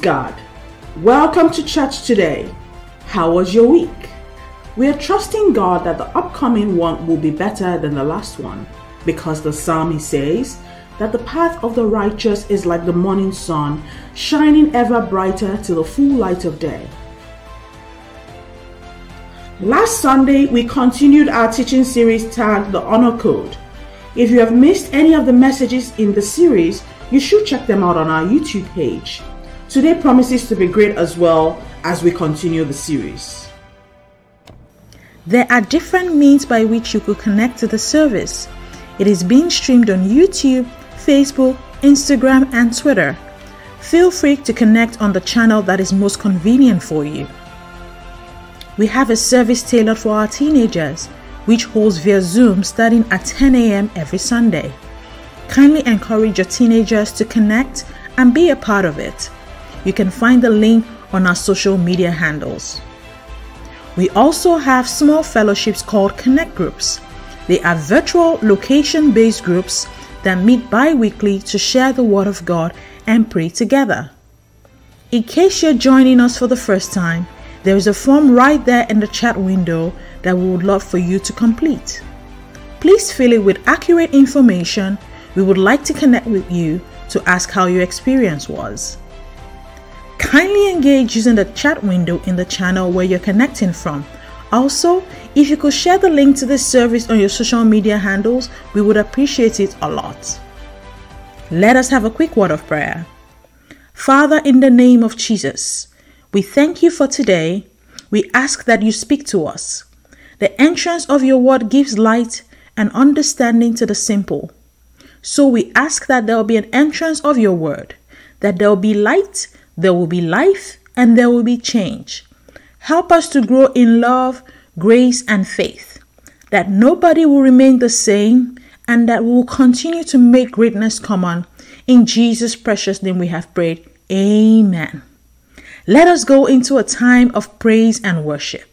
God. Welcome to church today. How was your week? We are trusting God that the upcoming one will be better than the last one because the psalmist says that the path of the righteous is like the morning sun, shining ever brighter till the full light of day. Last Sunday, we continued our teaching series tagged The Honor Code. If you have missed any of the messages in the series, you should check them out on our YouTube page. Today promises to be great as well as we continue the series. There are different means by which you could connect to the service. It is being streamed on YouTube, Facebook, Instagram, and Twitter. Feel free to connect on the channel that is most convenient for you. We have a service tailored for our teenagers, which holds via Zoom starting at 10 a.m. every Sunday. Kindly encourage your teenagers to connect and be a part of it. You can find the link on our social media handles. We also have small fellowships called Connect Groups. They are virtual location based groups that meet bi weekly to share the Word of God and pray together. In case you're joining us for the first time, there is a form right there in the chat window that we would love for you to complete. Please fill it with accurate information. We would like to connect with you to ask how your experience was. Kindly engage using the chat window in the channel where you're connecting from. Also, if you could share the link to this service on your social media handles, we would appreciate it a lot. Let us have a quick word of prayer. Father, in the name of Jesus, we thank you for today. We ask that you speak to us. The entrance of your word gives light and understanding to the simple. So we ask that there will be an entrance of your word, that there will be light, there will be life, and there will be change. Help us to grow in love, grace, and faith, that nobody will remain the same, and that we will continue to make greatness common. In Jesus' precious name we have prayed. Amen. Let us go into a time of praise and worship.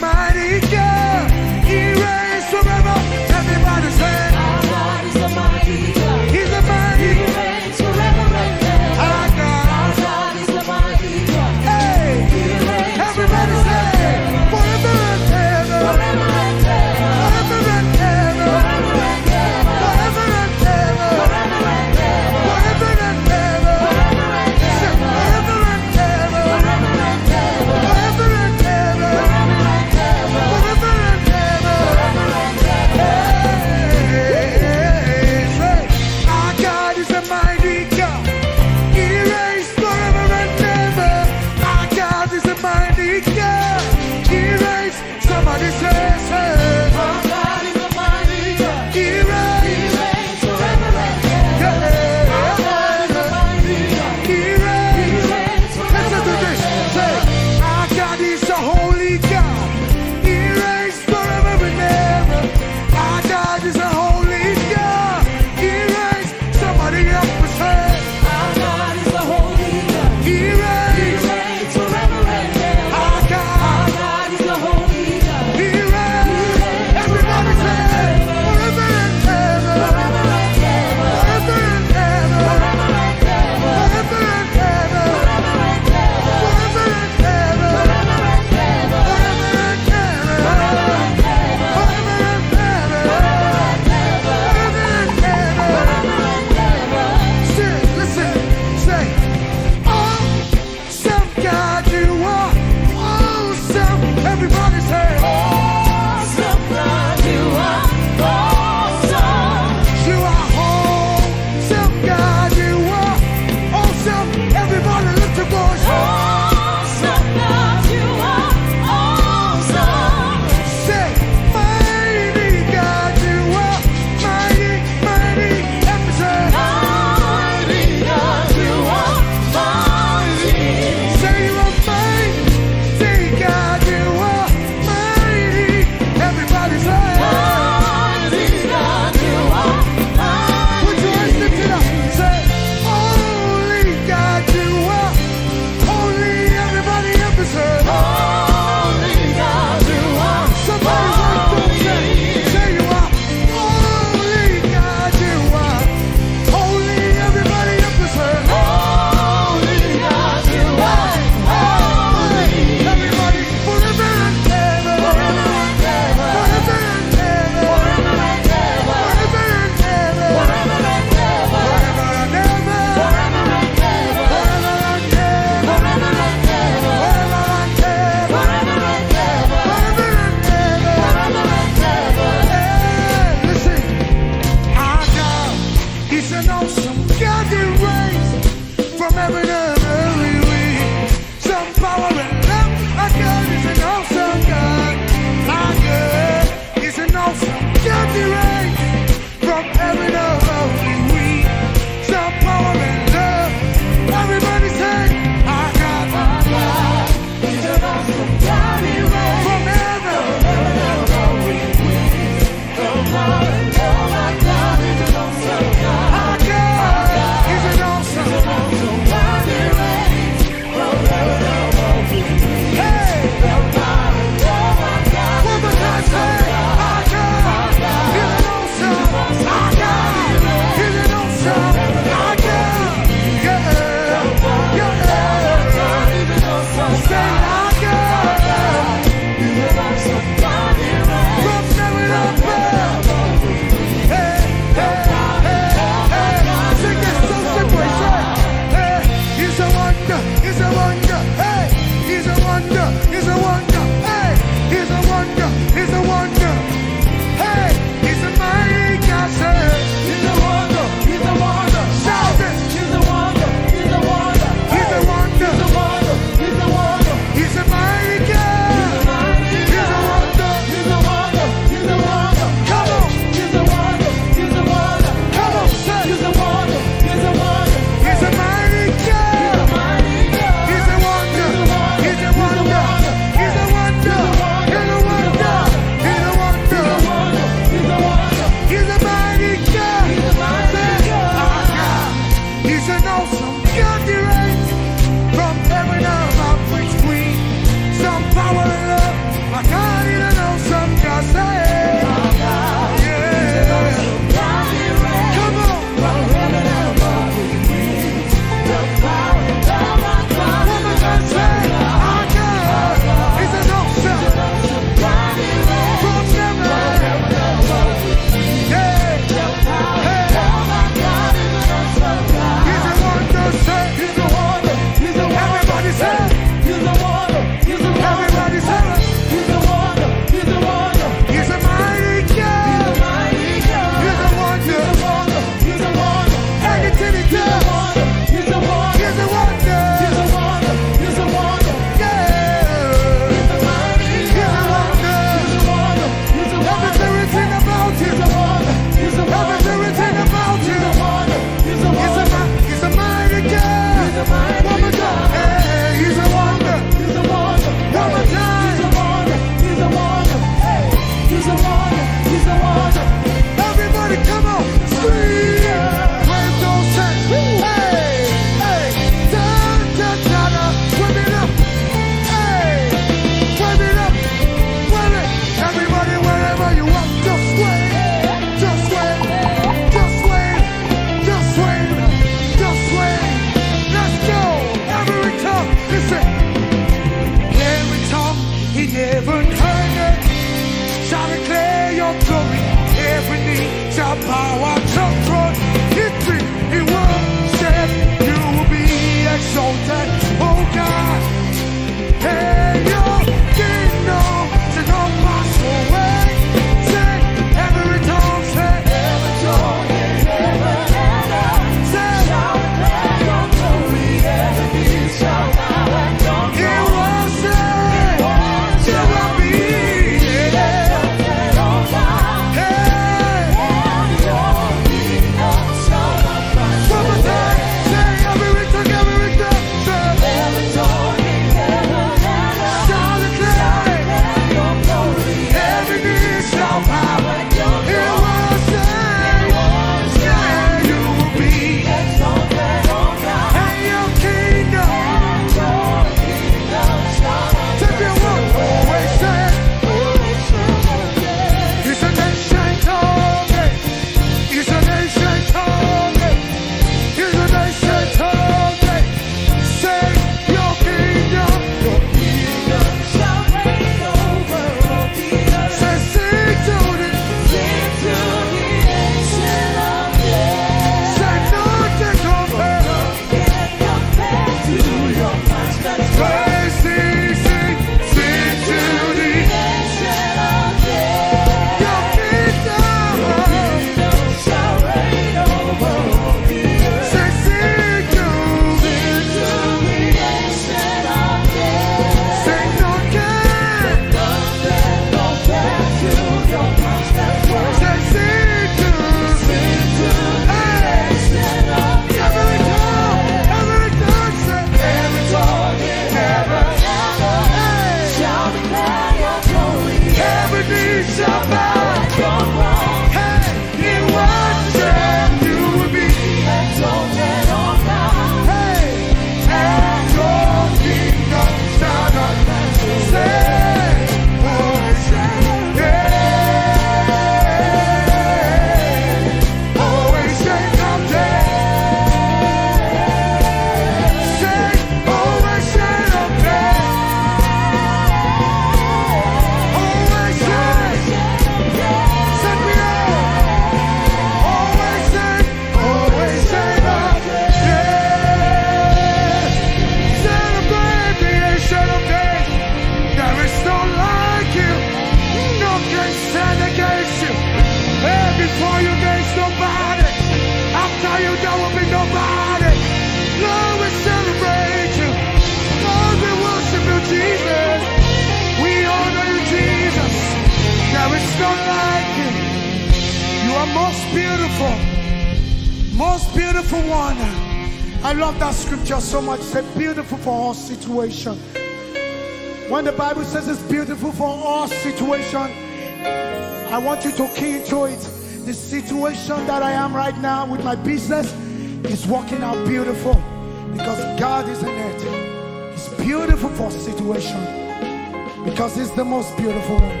beautiful one.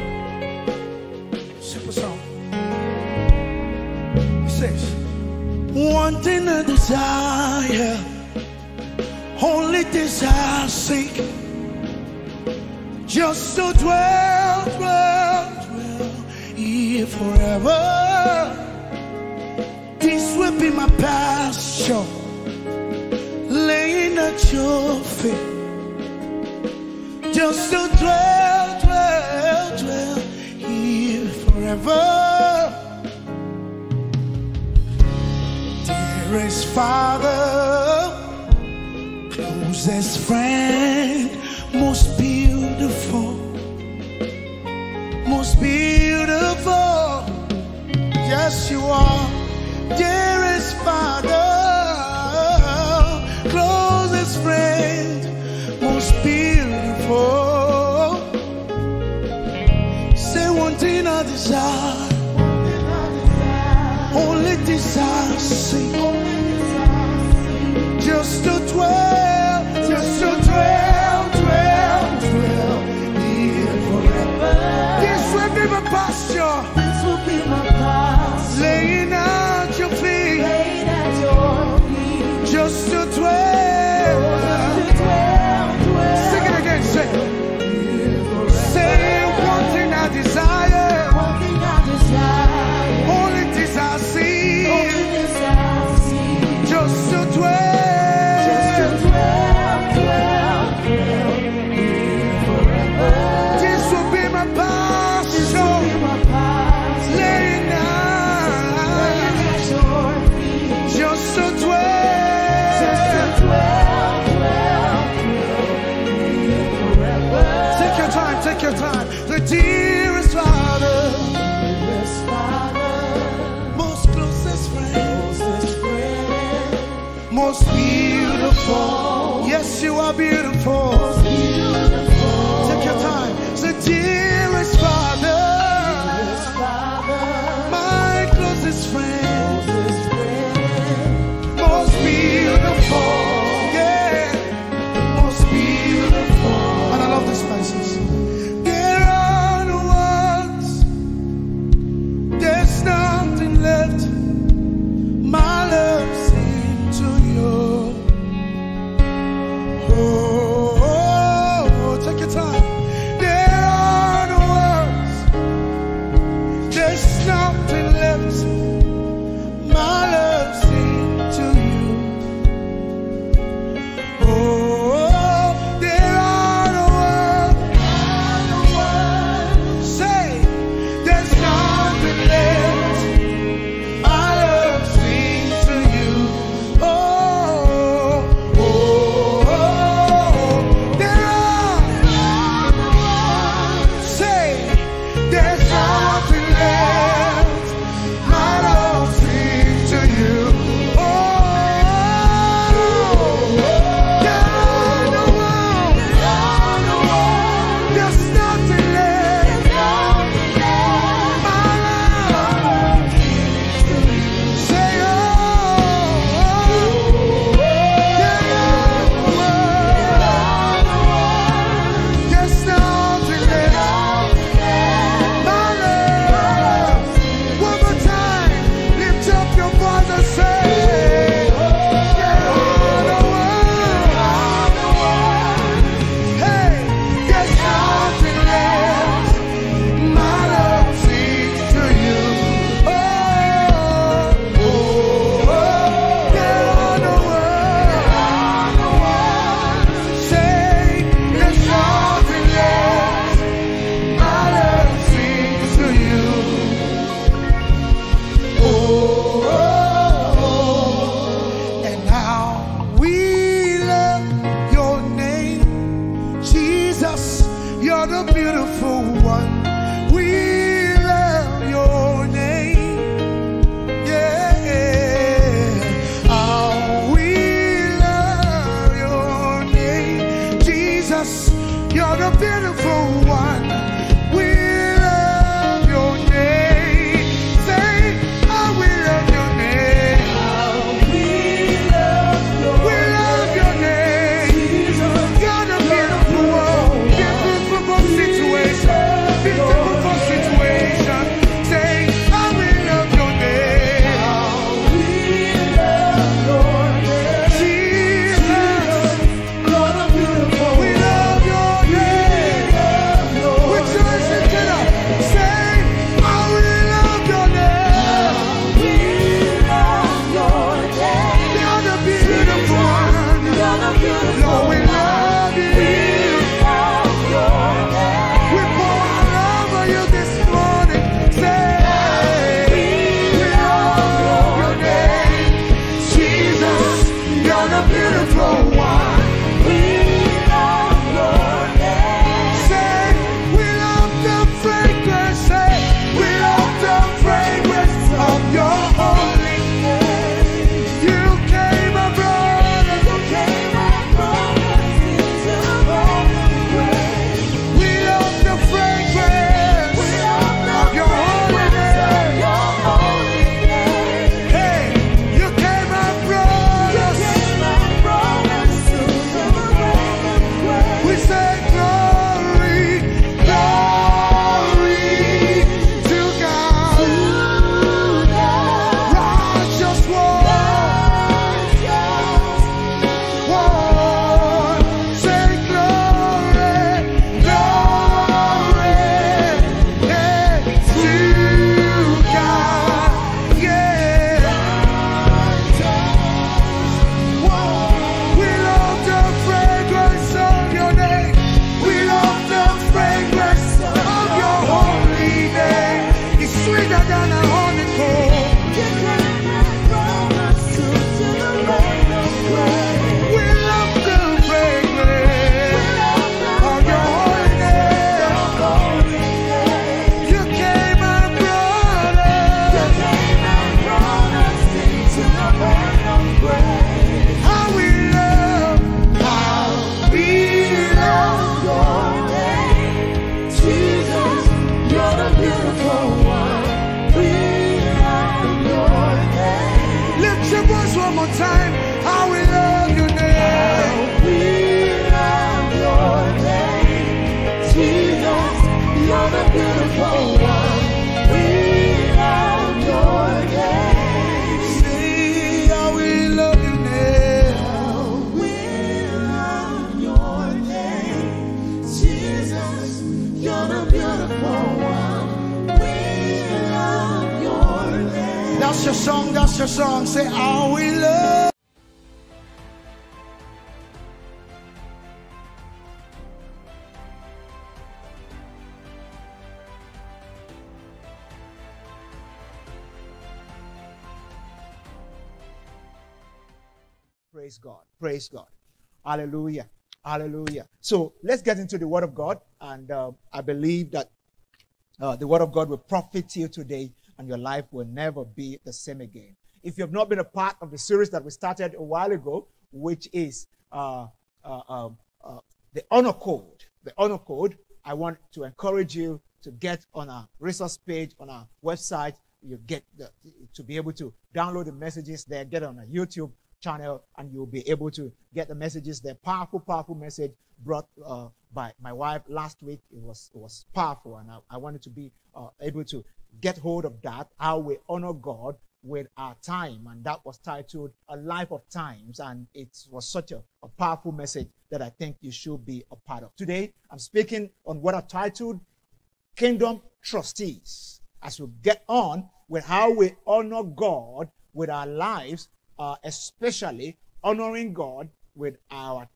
Super song. He says, Wanting a desire, only desire seek, just to dwell, dwell, dwell here forever. This will be my passion, laying at your feet, just to dwell dwell here forever. Dearest Father, closest friend, most beautiful, most beautiful, yes, you are, dearest Father. sink. Yes, you are beautiful. Song, that's your song. Say how we love. Praise God. Praise God. Hallelujah. Hallelujah. So let's get into the Word of God. And uh, I believe that uh, the Word of God will profit you today, and your life will never be the same again. If you have not been a part of the series that we started a while ago, which is uh, uh, um, uh, the honor code, the honor code, I want to encourage you to get on our resource page on our website. You get the, to be able to download the messages there, get on our YouTube channel, and you'll be able to get the messages there. Powerful, powerful message brought uh, by my wife last week. It was it was powerful, and I, I wanted to be uh, able to get hold of that. How we honor God with our time, and that was titled "A Life of Times," and it was such a, a powerful message that I think you should be a part of. Today, I'm speaking on what I titled "Kingdom Trustees." As we get on with how we honor God with our lives, uh, especially honoring God with our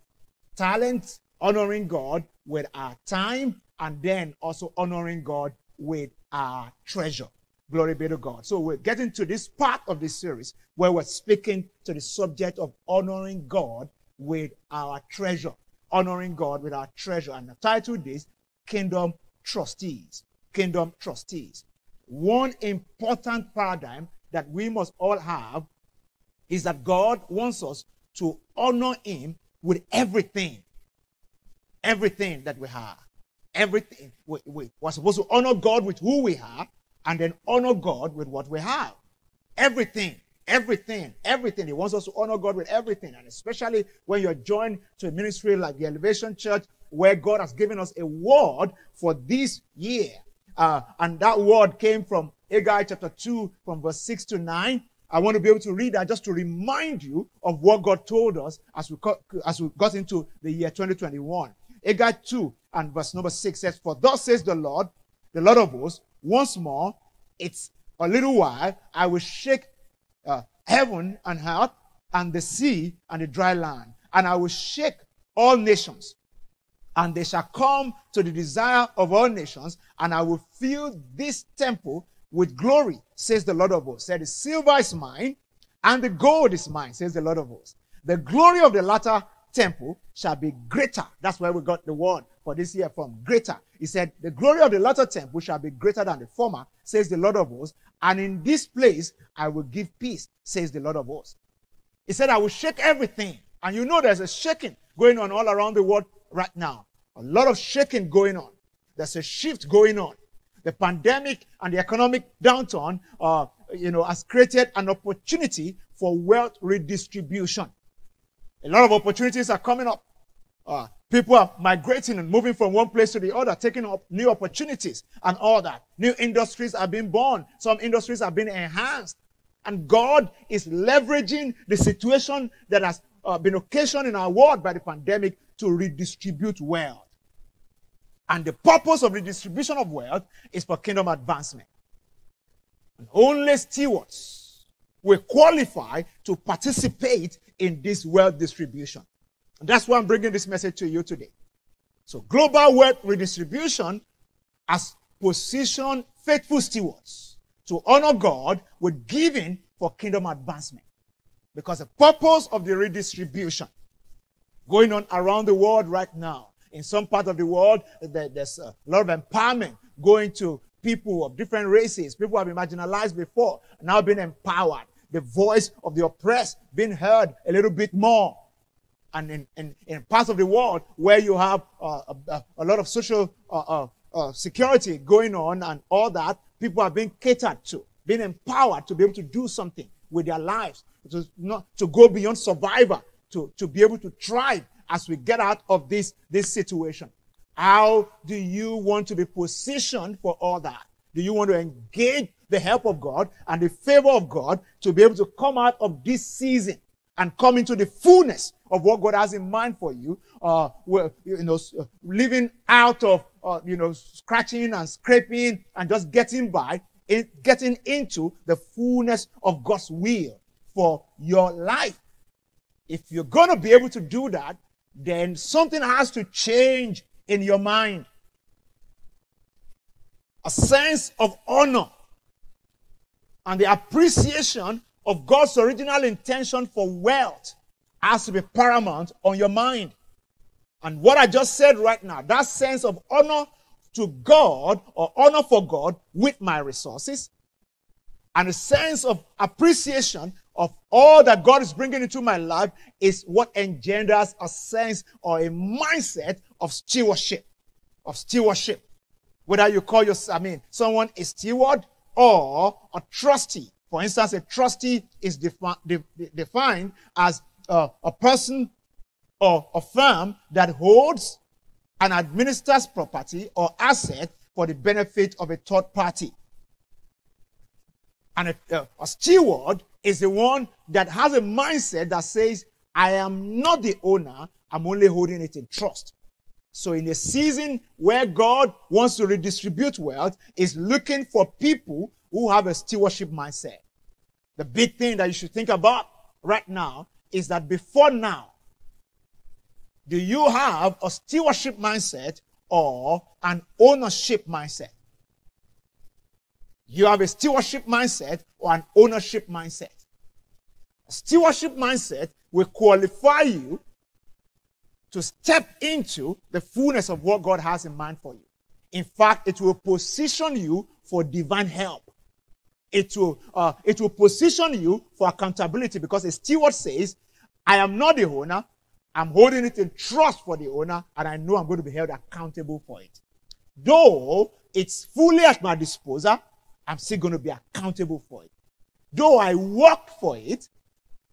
talents, honoring God with our time, and then also honoring God with our treasure. Glory be to God. So we're getting to this part of this series where we're speaking to the subject of honoring God with our treasure. Honoring God with our treasure. And the title is Kingdom Trustees. Kingdom Trustees. One important paradigm that we must all have is that God wants us to honor Him with everything. Everything that we have. Everything. We, we, we're supposed to honor God with who we have and then honor God with what we have. Everything. Everything. Everything. He wants us to honor God with everything. And especially when you're joined to a ministry like the Elevation Church, where God has given us a word for this year. Uh, and that word came from Haggai chapter 2, from verse 6 to 9. I want to be able to read that just to remind you of what God told us as we, co- as we got into the year 2021. Haggai 2 and verse number 6 says, For thus says the Lord, the Lord of hosts, once more, it's a little while, I will shake uh, heaven and earth and the sea and the dry land, and I will shake all nations, and they shall come to the desire of all nations, and I will fill this temple with glory, says the Lord of hosts. Said the silver is mine, and the gold is mine, says the Lord of hosts. The glory of the latter temple shall be greater. That's where we got the word for this year from. Greater. He said, The glory of the latter temple shall be greater than the former, says the Lord of hosts. And in this place I will give peace, says the Lord of hosts. He said, I will shake everything. And you know there's a shaking going on all around the world right now. A lot of shaking going on. There's a shift going on. The pandemic and the economic downturn, uh, you know, has created an opportunity for wealth redistribution. A lot of opportunities are coming up. Uh, people are migrating and moving from one place to the other, taking up new opportunities and all that. New industries are being born. Some industries are being enhanced. And God is leveraging the situation that has uh, been occasioned in our world by the pandemic to redistribute wealth. And the purpose of redistribution of wealth is for kingdom advancement. And only stewards will qualify to participate in this wealth distribution. And that's why I'm bringing this message to you today. So global wealth redistribution has positioned faithful stewards to honor God with giving for kingdom advancement. Because the purpose of the redistribution going on around the world right now, in some part of the world, there's a lot of empowerment going to people of different races. People who have been marginalized before, now being empowered. The voice of the oppressed being heard a little bit more and in, in, in parts of the world where you have uh, a, a lot of social uh, uh, uh, security going on and all that, people are being catered to, being empowered to be able to do something with their lives, to, not, to go beyond survivor, to, to be able to thrive as we get out of this, this situation. How do you want to be positioned for all that? Do you want to engage the help of God and the favor of God to be able to come out of this season and come into the fullness of what God has in mind for you, uh, well, you know, uh, living out of, uh, you know, scratching and scraping and just getting by, in, getting into the fullness of God's will for your life. If you're going to be able to do that, then something has to change in your mind. A sense of honor and the appreciation of God's original intention for wealth has to be paramount on your mind. And what I just said right now, that sense of honor to God or honor for God with my resources, and a sense of appreciation of all that God is bringing into my life is what engenders a sense or a mindset of stewardship. Of stewardship. Whether you call yourself, I mean, someone a steward or a trustee. For instance, a trustee is defi- de- de- defined as uh, a person or a firm that holds and administers property or asset for the benefit of a third party. And a, a- a steward is the one that has a mindset that says, I am not the owner, I'm only holding it in trust. So in a season where God wants to redistribute wealth, is looking for people who have a stewardship mindset. The big thing that you should think about right now is that before now, do you have a stewardship mindset or an ownership mindset? You have a stewardship mindset or an ownership mindset. A stewardship mindset will qualify you to step into the fullness of what God has in mind for you. In fact, it will position you for divine help. It will, uh, it will position you for accountability because a steward says, I am not the owner. I'm holding it in trust for the owner, and I know I'm going to be held accountable for it. Though it's fully at my disposal, I'm still going to be accountable for it. Though I worked for it,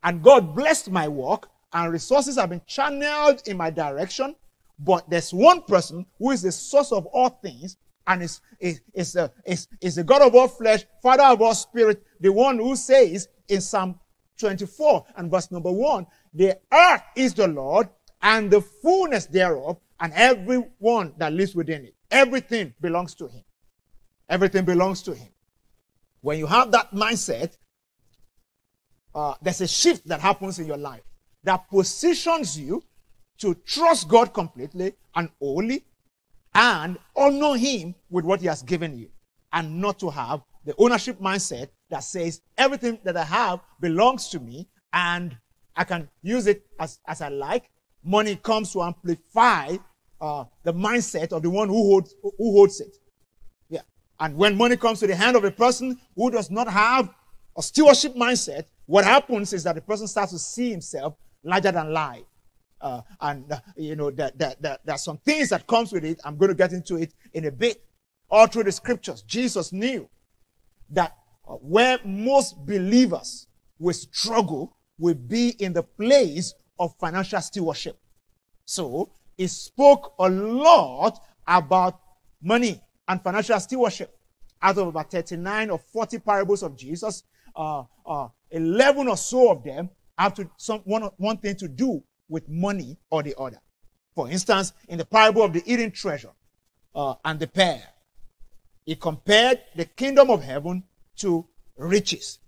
and God blessed my work, and resources have been channeled in my direction, but there's one person who is the source of all things, and is, is, is, is, is the God of all flesh, Father of all spirit, the one who says in Psalm 24 and verse number 1 The earth is the Lord and the fullness thereof, and everyone that lives within it. Everything belongs to Him. Everything belongs to Him. When you have that mindset, uh, there's a shift that happens in your life that positions you to trust God completely and wholly and honor Him with what He has given you, and not to have the ownership mindset that says everything that I have belongs to me and I can use it as, as I like. Money comes to amplify uh, the mindset of the one who holds, who holds it. Yeah. And when money comes to the hand of a person who does not have a stewardship mindset, what happens is that the person starts to see himself larger than life. Uh, and uh, you know that there, there, are some things that comes with it. I'm going to get into it in a bit. All through the scriptures, Jesus knew that uh, where most believers will struggle will be in the place of financial stewardship. So he spoke a lot about money and financial stewardship. Out of about 39 or 40 parables of Jesus, uh, uh, 11 or so of them have to some one, one thing to do with money or the other. For instance, in the parable of the hidden treasure uh, and the pear, he compared the kingdom of heaven to riches.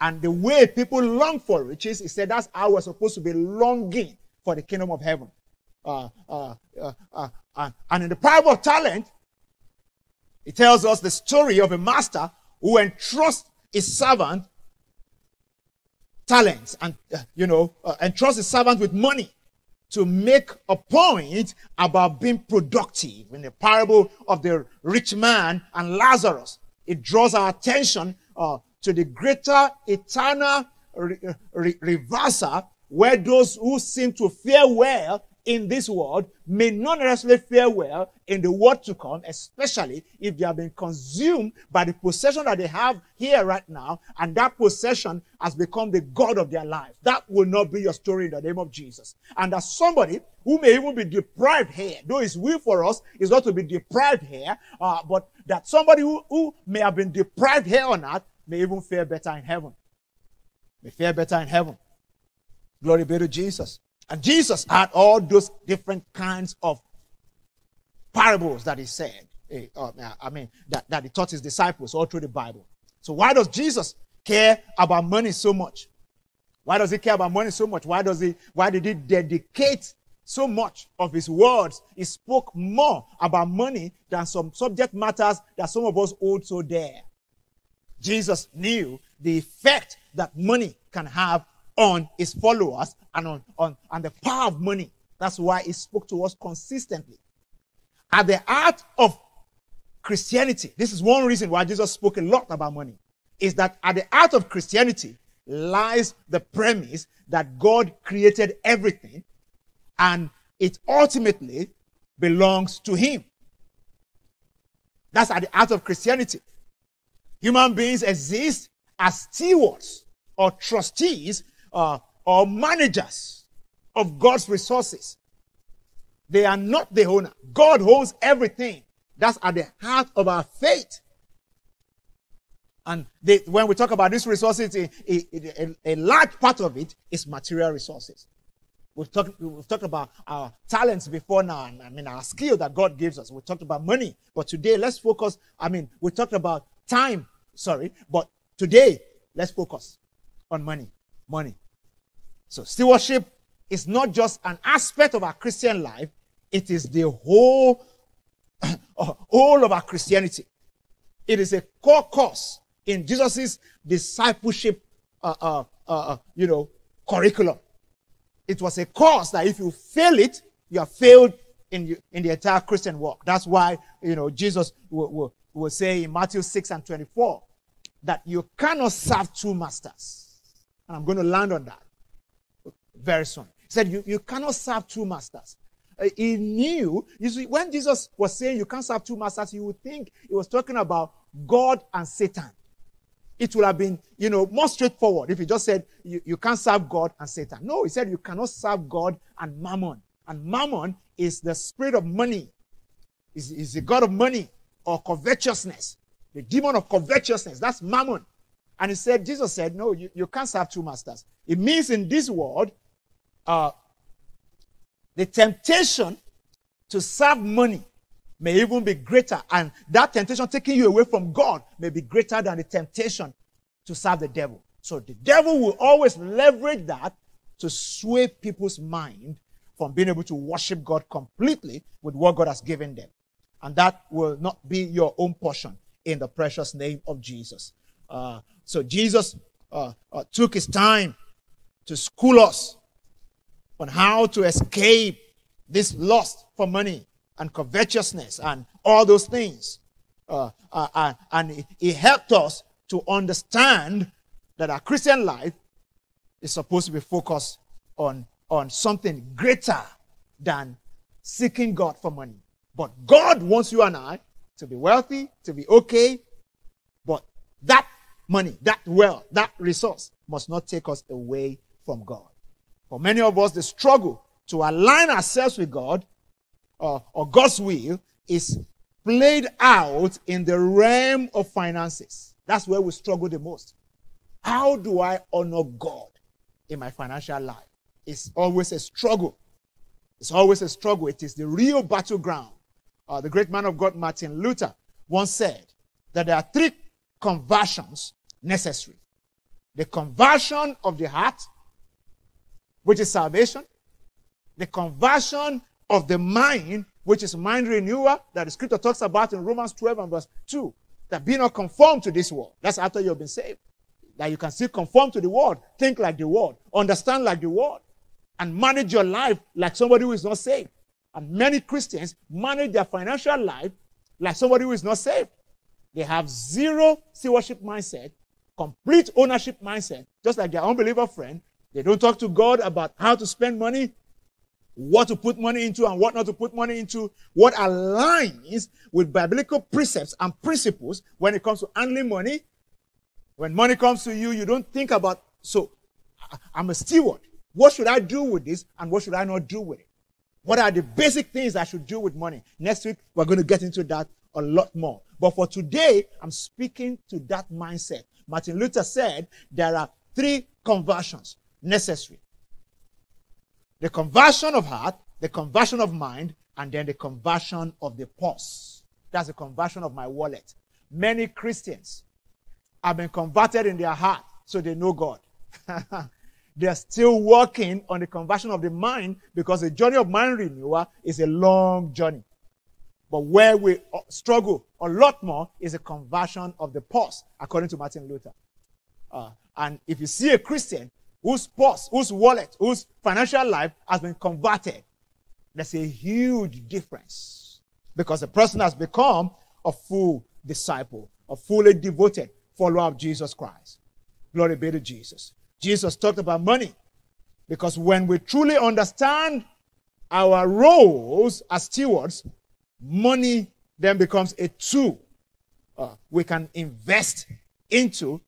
And the way people long for riches, he said that's how we're supposed to be longing for the kingdom of heaven. Uh, uh, uh, uh, uh, and in the parable of talent, he tells us the story of a master who entrusts his servant talents and uh, you know uh, entrusts his servant with money to make a point about being productive in the parable of the rich man and lazarus. It draws our attention uh, to the greater eternal re- re- reversal where those who seem to fare well in this world may not necessarily fare well in the world to come, especially if they have been consumed by the possession that they have here right now, and that possession has become the God of their life. That will not be your story in the name of Jesus. And as somebody who may even be deprived here, though his will for us is not to be deprived here, uh, but that somebody who, who may have been deprived here on earth may even fare better in heaven. May fare better in heaven. Glory be to Jesus. And Jesus had all those different kinds of parables that he said. eh, uh, I mean, that, that he taught his disciples all through the Bible. So why does Jesus care about money so much? Why does he care about money so much? Why does he, why did he dedicate so much of his words? He spoke more about money than some subject matters that some of us hold so. Jesus knew the effect that money can have on his followers and on, on, on the power of money. That's why he spoke to us consistently. At the heart of Christianity, this is one reason why Jesus spoke a lot about money, is that at the heart of Christianity lies the premise that God created everything and it ultimately belongs to Him. That's at the heart of Christianity. Human beings exist as stewards or trustees uh, or managers of God's resources. They are not the owner. God owns everything. That's at the heart of our faith. And they, when we talk about these resources, a, a, a, a large part of it is material resources. We've talked, we've talked about our talents before now, and I mean our skill that God gives us. We talked about money, but today let's focus. I mean, we talked about time, sorry, but today let's focus on money. Money. So stewardship is not just an aspect of our Christian life, it is the whole, whole of our Christianity. It is a core course in Jesus' discipleship, uh, uh, uh, you know, curriculum. It was a course that if you fail it, you have failed in, in the entire Christian walk. That's why, you know, Jesus will, will, will say in Matthew 6 and 24 that you cannot serve two masters. And I'm going to land on that very soon. He said, You, you cannot serve two masters. Uh, he knew, you see, when Jesus was saying you can't serve two masters, you would think he was talking about God and Satan. It would have been, you know, more straightforward if he just said you, you can't serve God and Satan. No, he said you cannot serve God and mammon. And mammon is the spirit of money, is, is the God of money or covetousness, the demon of covetousness. That's mammon. And he said, Jesus said, no, you, you can't serve two masters. It means in this world, uh, the temptation to serve money may even be greater. And that temptation taking you away from God may be greater than the temptation to serve the devil. So the devil will always leverage that to sway people's mind from being able to worship God completely with what God has given them. And that will not be your own portion in the precious name of Jesus. Uh, so Jesus uh, uh, took his time to school us on how to escape this lust for money and covetousness and all those things. Uh, uh, uh, and it he helped us to understand that our Christian life is supposed to be focused on, on something greater than seeking God for money. But God wants you and I to be wealthy, to be okay, but that money, that wealth, that resource must not take us away from God. For many of us, the struggle to align ourselves with God uh, or God's will is played out in the realm of finances. That's where we struggle the most. How do I honor God in my financial life? It's always a struggle. It's always a struggle. It is the real battleground. Uh, the great man of God, Martin Luther, once said that there are three conversions necessary the conversion of the heart, which is salvation, the conversion of the mind, which is mind renewal, that the scripture talks about in Romans 12 and verse 2, that be not conformed to this world. That's after you've been saved. That you can still conform to the world, think like the world, understand like the world, and manage your life like somebody who is not saved. And many Christians manage their financial life like somebody who is not saved. They have zero stewardship mindset, complete ownership mindset, just like their unbeliever friend. They don't talk to God about how to spend money, what to put money into and what not to put money into, what aligns with biblical precepts and principles when it comes to handling money. When money comes to you, you don't think about, so I'm a steward. What should I do with this and what should I not do with it? What are the basic things I should do with money? Next week, we're going to get into that a lot more. But for today, I'm speaking to that mindset. Martin Luther said there are three conversions necessary the conversion of heart, the conversion of mind, and then the conversion of the purse. That's the conversion of my wallet. Many Christians have been converted in their heart, so they know God. They're still working on the conversion of the mind because the journey of mind renewal is a long journey. But where we uh, struggle a lot more is the conversion of the purse, according to Martin Luther. Uh, and if you see a Christian whose purse, whose wallet, whose financial life has been converted, there's a huge difference because the person has become a full disciple, a fully devoted follower of Jesus Christ. Glory be to Jesus. Jesus talked about money because when we truly understand our roles as stewards, money then becomes a tool uh, we can invest into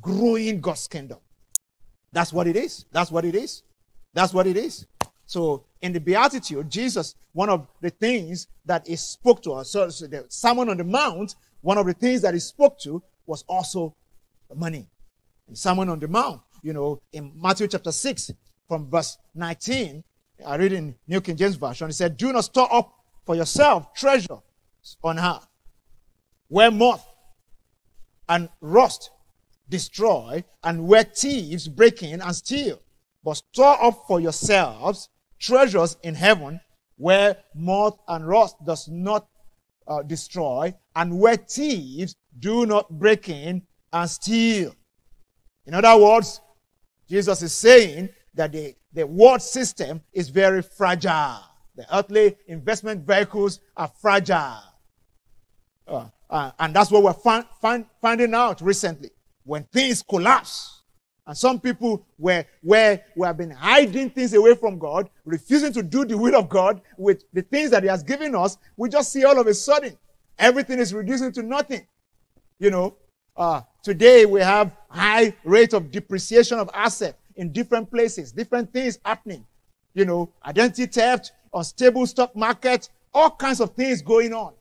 growing God's kingdom. That's what it is. That's what it is. That's what it is. So in the Beatitude, Jesus, one of the things that he spoke to us, so, so the Sermon on the Mount, one of the things that he spoke to was also money. In Sermon on the Mount, you know, in Matthew chapter 6, from verse 19, I read in New King James Version, he said, Do not store up for yourself treasure on earth, where moth and rust destroy, and where thieves break in and steal. But store up for yourselves treasures in heaven, where moth and rust does not uh, destroy, and where thieves do not break in and steal. In other words, Jesus is saying that the, the world system is very fragile. The earthly investment vehicles are fragile. Uh, uh, and that's what we're fin- fin- finding out recently. When things collapse, and some people were where we have been hiding things away from God, refusing to do the will of God with the things that He has given us, we just see all of a sudden everything is reducing to nothing. You know, uh, today we have high rate of depreciation of asset in different places, different things happening. You know, identity theft, unstable stock market, all kinds of things going on.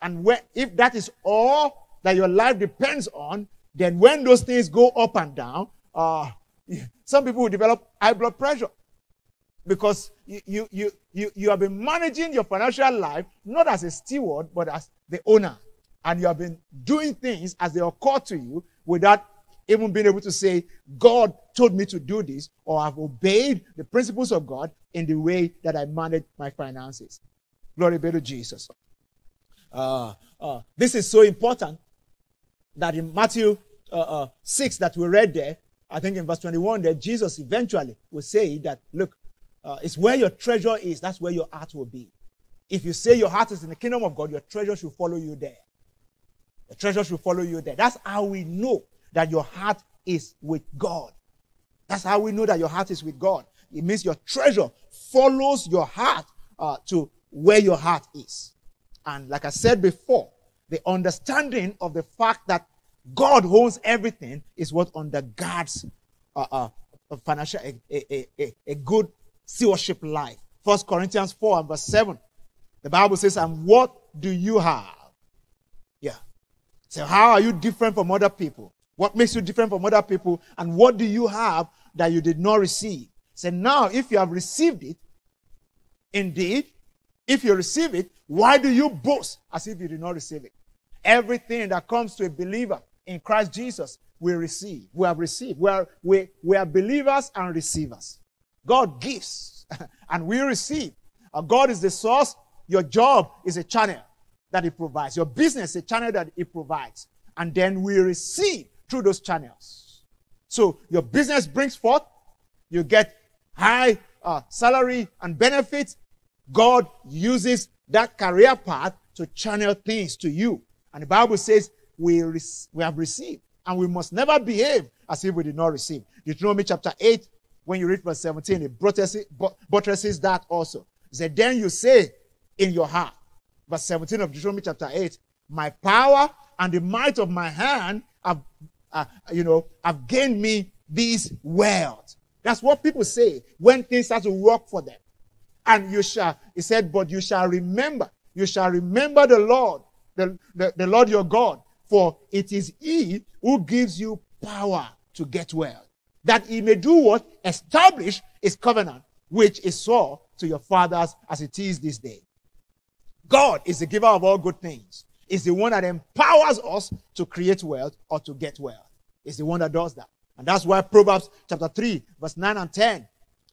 And if that is all that your life depends on, then when those things go up and down, uh, some people will develop high blood pressure because you, you, you, you, have been managing your financial life not as a steward, but as the owner. And you have been doing things as they occur to you without even being able to say, God told me to do this, or I've obeyed the principles of God in the way that I manage my finances. Glory be to Jesus. Uh, uh, this is so important that in Matthew uh, uh, 6 that we read there, I think in verse 21 that Jesus eventually will say that, look, uh, it's where your treasure is, that's where your heart will be. If you say your heart is in the kingdom of God, your treasure should follow you there. The treasure should follow you there. That's how we know that your heart is with God. That's how we know that your heart is with God. It means your treasure follows your heart uh, to where your heart is. And like I said before, the understanding of the fact that God owns everything is what undergirds uh, uh, a financial a, a, a, a good stewardship life. First Corinthians 4 and verse 7. The Bible says, And what do you have? Yeah. So, how are you different from other people? What makes you different from other people? And what do you have that you did not receive? So, now if you have received it, indeed, if you receive it, why do you boast as if you did not receive it? Everything that comes to a believer in Christ Jesus, we receive. We have received. We are, we, we are believers and receivers. God gives and we receive. Uh, God is the source. Your job is a channel that He provides. Your business a channel that He provides. And then we receive through those channels. So your business brings forth, you get high uh, salary and benefits. God uses that career path to channel things to you. And the Bible says we, rec- we have received and we must never behave as if we did not receive. Deuteronomy chapter 8, when you read verse 17, it buttresses, buttresses that also. It said, Then you say in your heart, verse 17 of Deuteronomy chapter 8, My power and the might of my hand have, uh, you know, have gained me this wealth. That's what people say when things start to work for them. And you shall, he said, but you shall remember, you shall remember the Lord, the, the, the Lord your God, for it is he who gives you power to get well, that he may do what? Establish his covenant, which is so to your fathers as it is this day. God is the giver of all good things. Is the one that empowers us to create wealth or to get wealth. Is the one that does that. And that's why Proverbs chapter 3, verse 9 and 10.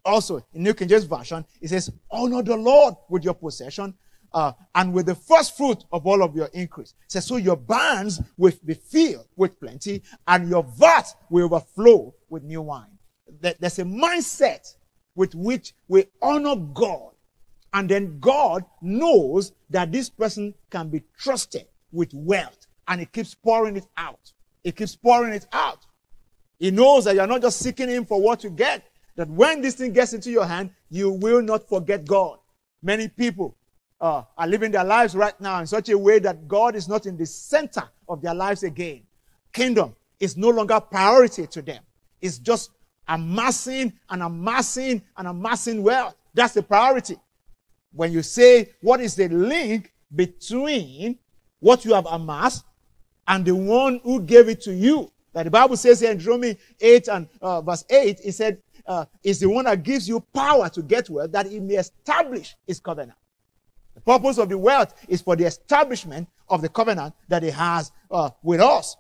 Also, in New King James Version, it says, Honor the Lord with your possession uh, and with the first fruit of all of your increase. Says, So your barns will be filled with plenty, and your vat will overflow with new wine. There- There's a mindset with which we honor God and then God knows that this person can be trusted with wealth. And he keeps pouring it out. He keeps pouring it out. He knows that you're not just seeking him for what you get. That when this thing gets into your hand, you will not forget God. Many people uh, are living their lives right now in such a way that God is not in the center of their lives again. Kingdom is no longer priority to them. It's just amassing and amassing and amassing wealth. That's the priority when you say what is the link between what you have amassed and the one who gave it to you. That the Bible says here in Deuteronomy 8 and uh, verse 8, it said, uh, is the one that gives you power to get wealth that he may establish his covenant. Purpose of the wealth is for the establishment of the covenant that he has uh, with us.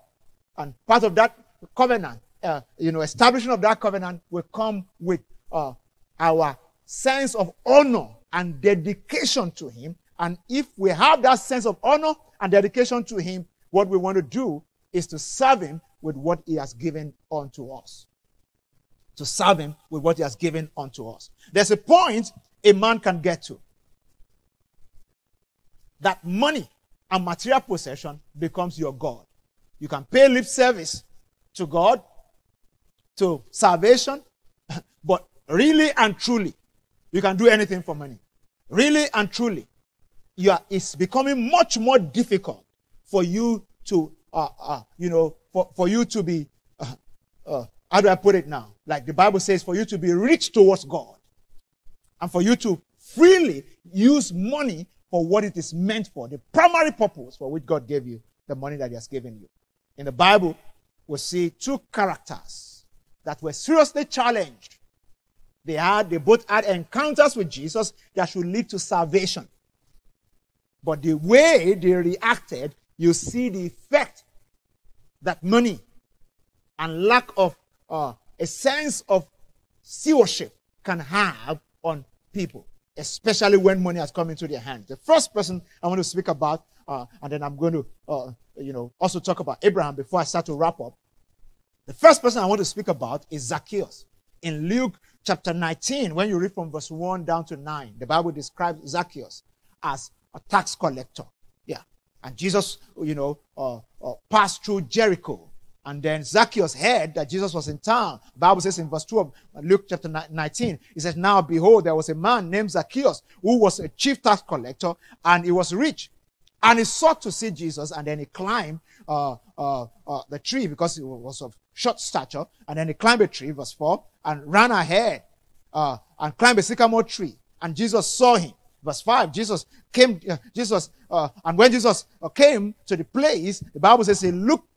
And part of that covenant, uh, you know, establishment of that covenant will come with uh, our sense of honor and dedication to him. And if we have that sense of honor and dedication to him, what we want to do is to serve him with what he has given unto us. To serve him with what he has given unto us. There's a point a man can get to that money and material possession becomes your God. You can pay lip service to God, to salvation, but really and truly, you can do anything for money. Really and truly, are, it's becoming much more difficult for you to, uh, uh, you know, for, for you to be, uh, uh, how do I put it now? Like the Bible says, for you to be rich towards God and for you to freely use money for what it is meant for, the primary purpose for which God gave you the money that He has given you. In the Bible, we see two characters that were seriously challenged. They had, they both had encounters with Jesus that should lead to salvation. But the way they reacted, you see the effect that money and lack of uh, a sense of stewardship can have on people, especially when money has come into their hands. The first person I want to speak about, uh, and then I'm going to, uh, you know, also talk about Abraham before I start to wrap up, The first person I want to speak about is Zacchaeus. In Luke chapter 19, when you read from verse 1 down to 9, the Bible describes Zacchaeus as a tax collector. Yeah. And Jesus, you know, uh, uh, passed through Jericho. And then Zacchaeus heard that Jesus was in town. The Bible says in verse 2 of Luke chapter 19, it says, Now behold, there was a man named Zacchaeus who was a chief tax collector and he was rich. And he sought to see Jesus and then he climbed uh, uh, uh, the tree because he was of short stature. And then he climbed a tree, verse 4, and ran ahead uh, and climbed a sycamore tree. And Jesus saw him. Verse 5, Jesus came, uh, Jesus, uh, and when Jesus came to the place, the Bible says he looked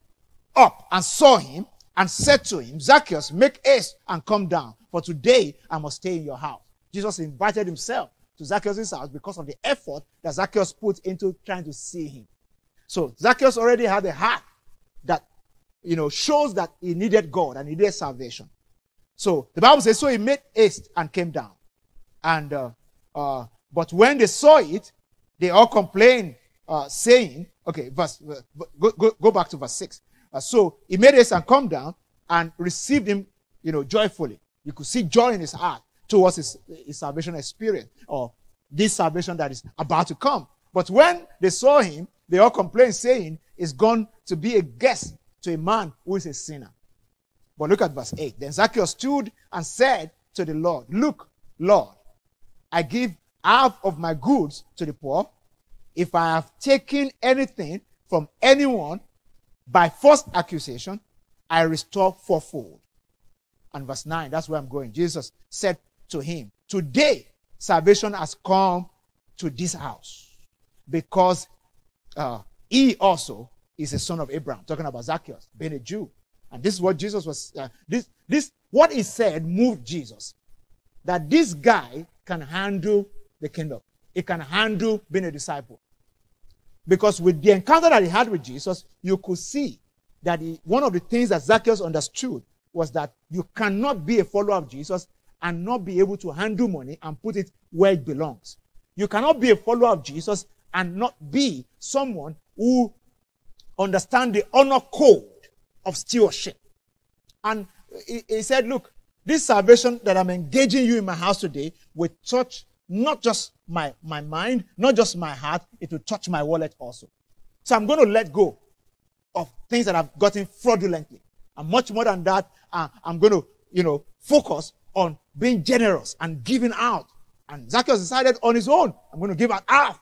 up and saw him and said to him, Zacchaeus, make haste and come down, for today I must stay in your house. Jesus invited himself to Zacchaeus' house because of the effort that Zacchaeus put into trying to see him. So Zacchaeus already had a heart that, you know, shows that he needed God and he needed salvation. So the Bible says, so he made haste and came down. And, uh, uh, but when they saw it, they all complained, uh, saying, okay, verse, uh, go, go, go back to verse 6. Uh, so he made haste and come down and received him, you know, joyfully. You could see joy in his heart towards his, his salvation experience or this salvation that is about to come. But when they saw him, they all complained, saying, He's gone to be a guest to a man who is a sinner. But look at verse 8. Then Zacchaeus stood and said to the Lord, Look, Lord, I give half of my goods to the poor. If I have taken anything from anyone by false accusation, I restore fourfold. And verse 9, that's where I'm going. Jesus said to him, Today salvation has come to this house because uh, he also is a son of Abraham. Talking about Zacchaeus, being a Jew. And this is what Jesus was, uh, this, this, what he said moved Jesus. That this guy can handle the kingdom. He can handle being a disciple. Because with the encounter that he had with Jesus, you could see that he, one of the things that Zacchaeus understood was that you cannot be a follower of Jesus and not be able to handle money and put it where it belongs. You cannot be a follower of Jesus and not be someone who understand the honor code of stewardship. And he, he said, look, this salvation that I'm engaging you in my house today with touch not just my, my mind, not just my heart, it will touch my wallet also. So I'm going to let go of things that I've gotten fraudulently. And much more than that, uh, I'm going to, you know, focus on being generous and giving out. And Zacchaeus decided on his own, I'm going to give out half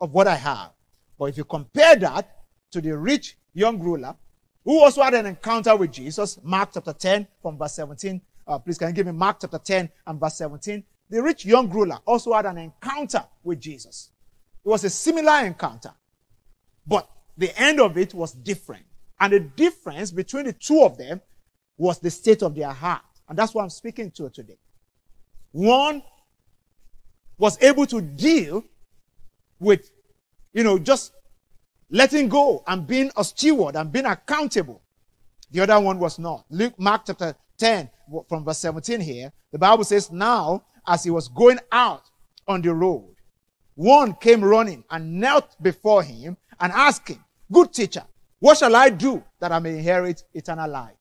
of what I have. But if you compare that to the rich young ruler who also had an encounter with Jesus, Mark chapter 10 from verse 17. Uh, please, can you give me Mark chapter 10 and verse 17? The rich young ruler also had an encounter with Jesus. It was a similar encounter, but the end of it was different. And the difference between the two of them was the state of their heart. And that's what I'm speaking to today. One was able to deal with, you know, just letting go and being a steward and being accountable. The other one was not. Luke, Mark chapter 10, from verse 17 here, the Bible says, Now, as he was going out on the road, one came running and knelt before him and asked him, Good teacher, what shall I do that I may inherit eternal life?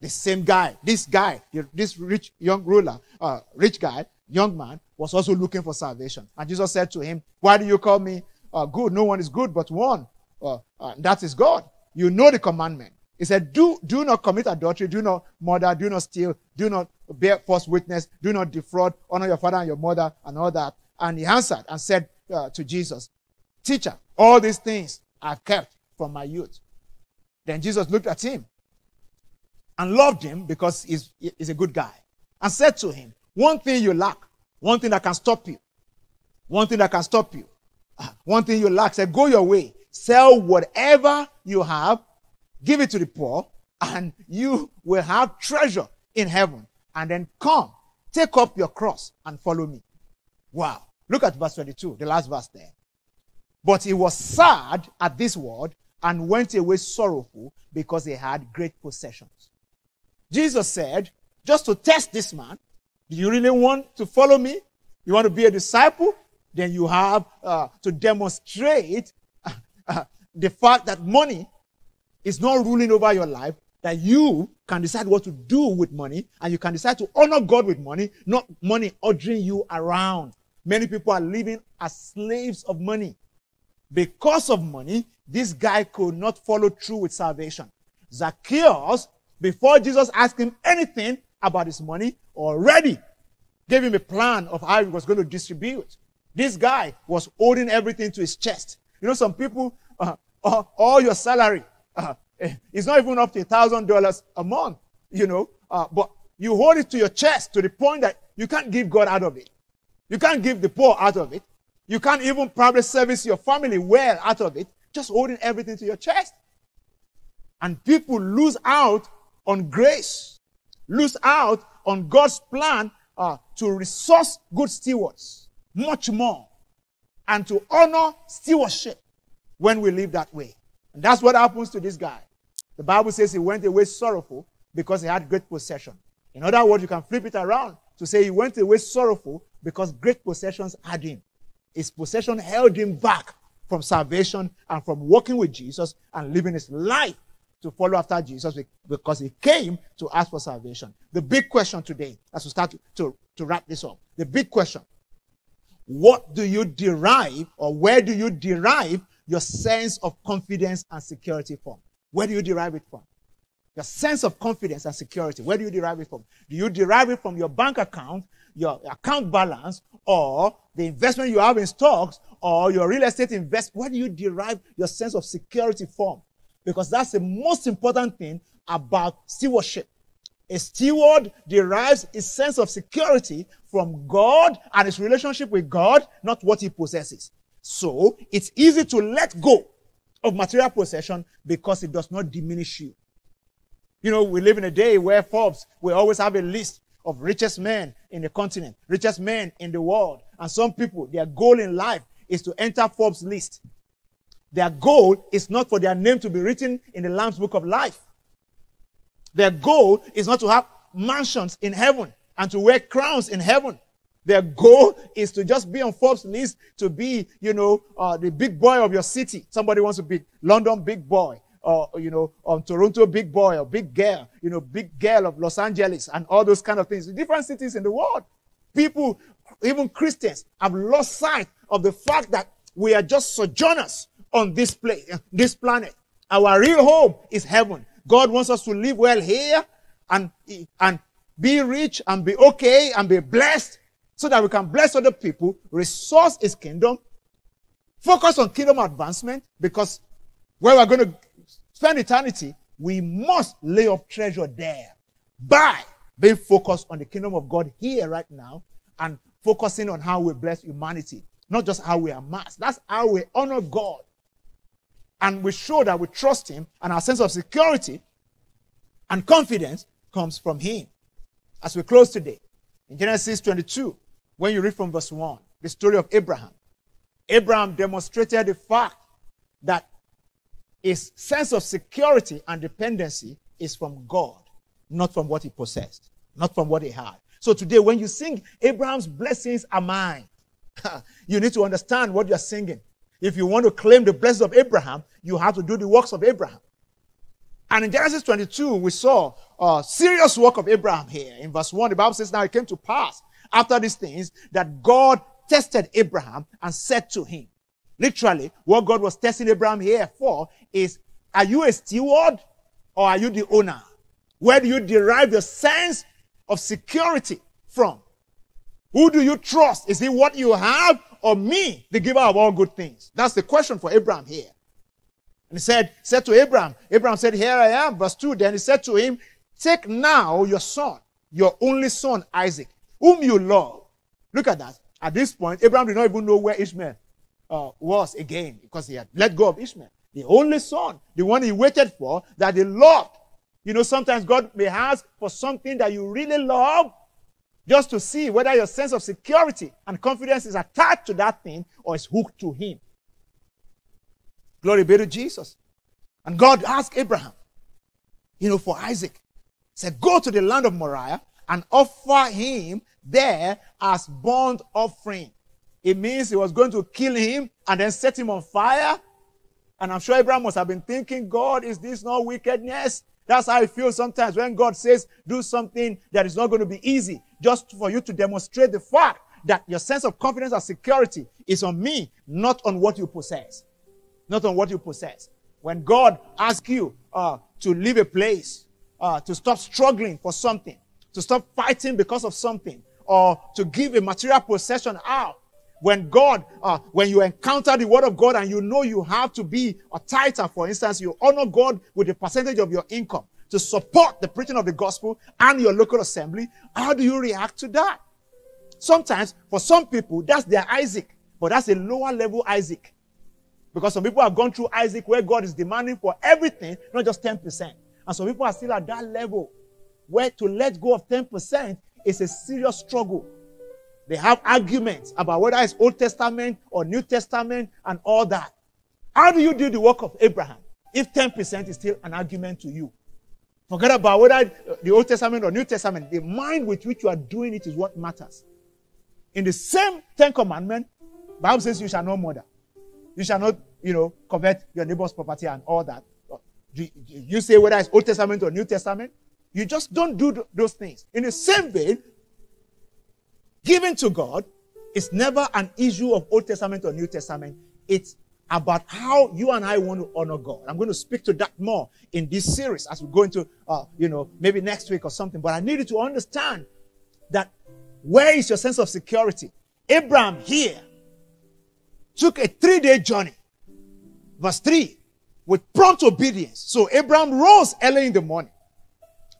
The same guy, this guy, this rich young ruler, uh, rich guy, young man, was also looking for salvation. And Jesus said to him, Why do you call me uh, good? No one is good but one. Uh, uh, that is God. You know the commandment. He said, do, do not commit adultery, do not murder, do not steal, do not bear false witness, do not defraud, honor your father and your mother, and all that. And he answered and said uh, to Jesus, Teacher, all these things I've kept from my youth. Then Jesus looked at him and loved him because he's, he's a good guy and said to him, One thing you lack, one thing that can stop you, one thing that can stop you, Ah, one thing you lack, said, Go your way, sell whatever you have, give it to the poor, and you will have treasure in heaven. And then come, take up your cross and follow me. Wow. Look at verse 22, the last verse there. But he was sad at this word and went away sorrowful because he had great possessions. Jesus said, just to test this man, do you really want to follow me? You want to be a disciple? Then you have uh, to demonstrate uh, uh, the fact that money is not ruling over your life, that you can decide what to do with money and you can decide to honor God with money, not money ordering you around. Many people are living as slaves of money. Because of money, this guy could not follow through with salvation. Zacchaeus, before Jesus asked him anything about his money, already gave him a plan of how he was going to distribute. This guy was holding everything to his chest. You know, some people, uh, uh, all your salary uh, is not even up to a thousand dollars a month, you know, uh, but you hold it to your chest to the point that you can't give God out of it. You can't give the poor out of it. You can't even probably service your family well out of it, just holding everything to your chest. And people lose out on grace, lose out on God's plan uh, to resource good stewards much more and to honor stewardship when we live that way. And that's what happens to this guy. The Bible says he went away sorrowful because he had great possession. In other words, you can flip it around to say he went away sorrowful because great possessions had him. His possession held him back from salvation and from walking with Jesus and living his life to follow after Jesus because he came to ask for salvation. The big question today, as we start to, to, to wrap this up, the big question what do you derive or where do you derive your sense of confidence and security from? Where do you derive it from? Your sense of confidence and security, where do you derive it from? Do you derive it from your bank account, your account balance, or the investment you have in stocks, or your real estate investment? Where do you derive your sense of security from? Because that's the most important thing about stewardship. A steward derives his sense of security from God and his relationship with God, not what he possesses. So it's easy to let go of material possession because it does not diminish you. You know, we live in a day where Forbes will always have a list of richest men in the continent, richest men in the world. And some people, their goal in life is to enter Forbes list. Their goal is not for their name to be written in the Lamb's book of life. Their goal is not to have mansions in heaven and to wear crowns in heaven. Their goal is to just be on Forbes list to be, you know, uh, the big boy of your city. Somebody wants to be London big boy or, you know, um, Toronto big boy or big girl, you know, big girl of Los Angeles and all those kind of things. Different cities in the world. People, even Christians, have lost sight of the fact that we are just sojourners on this place, this planet. Our real home is heaven. God wants us to live well here and, and be rich and be okay and be blessed so that we can bless other people, resource his kingdom, focus on kingdom advancement because where we're going to spend eternity, we must lay up treasure there by being focused on the kingdom of God here right now and focusing on how we bless humanity, not just how we amass. That's how we honor God. And we show that we trust Him and our sense of security and confidence comes from Him. As we close today, in Genesis 22, when you read from verse 1, the story of Abraham, Abraham demonstrated the fact that his sense of security and dependency is from God, not from what he possessed, not from what he had. So today, when you sing, Abraham's blessings are mine, you need to understand what you're singing. If you want to claim the blessings of Abraham, you have to do the works of Abraham. And in Genesis 22, we saw a serious work of Abraham here. In verse 1, the Bible says, Now it came to pass after these things that God tested Abraham and said to him, literally, what God was testing Abraham here for is, are you a steward or are you the owner? Where do you derive your sense of security from? Who do you trust? Is it what you have or me, the giver of all good things? That's the question for Abraham here. And he said, said to Abraham, Abraham said, Here I am. Verse 2. Then he said to him, Take now your son, your only son, Isaac, whom you love. Look at that. At this point, Abraham did not even know where Ishmael uh, was again because he had let go of Ishmael. The only son, the one he waited for, that he loved. You know, sometimes God may ask for something that you really love just to see whether your sense of security and confidence is attached to that thing or is hooked to him. Glory be to Jesus. And God asked Abraham, you know, for Isaac, said, Go to the land of Moriah and offer him there as burnt offering. It means he was going to kill him and then set him on fire. And I'm sure Abraham must have been thinking, God, is this not wickedness? That's how I feel sometimes when God says, do something that is not going to be easy, just for you to demonstrate the fact that your sense of confidence and security is on me, not on what you possess. Not on what you possess. When God asks you uh, to leave a place, uh, to stop struggling for something, to stop fighting because of something, or to give a material possession out, when God, uh, when you encounter the word of God and you know you have to be a tither, for instance, you honor God with a percentage of your income to support the preaching of the gospel and your local assembly, how do you react to that? Sometimes, for some people, that's their Isaac, but that's a lower level Isaac. Because some people have gone through Isaac where God is demanding for everything, not just 10%. And some people are still at that level where to let go of 10% is a serious struggle. They have arguments about whether it's Old Testament or New Testament and all that. How do you do the work of Abraham if 10% is still an argument to you? Forget about whether the Old Testament or New Testament. The mind with which you are doing it is what matters. In the same Ten Commandment, Bible says you shall not murder. You shall not, you know, covet your neighbor's property and all that. Do you say whether it's Old Testament or New Testament? You just don't do those things. In the same vein, giving to God is never an issue of Old Testament or New Testament. It's about how you and I want to honor God. I'm going to speak to that more in this series as we go into, uh, you know, maybe next week or something. But I need you to understand that where is your sense of security? Abraham here took a three day journey. Verse 3 with prompt obedience. So Abraham rose early in the morning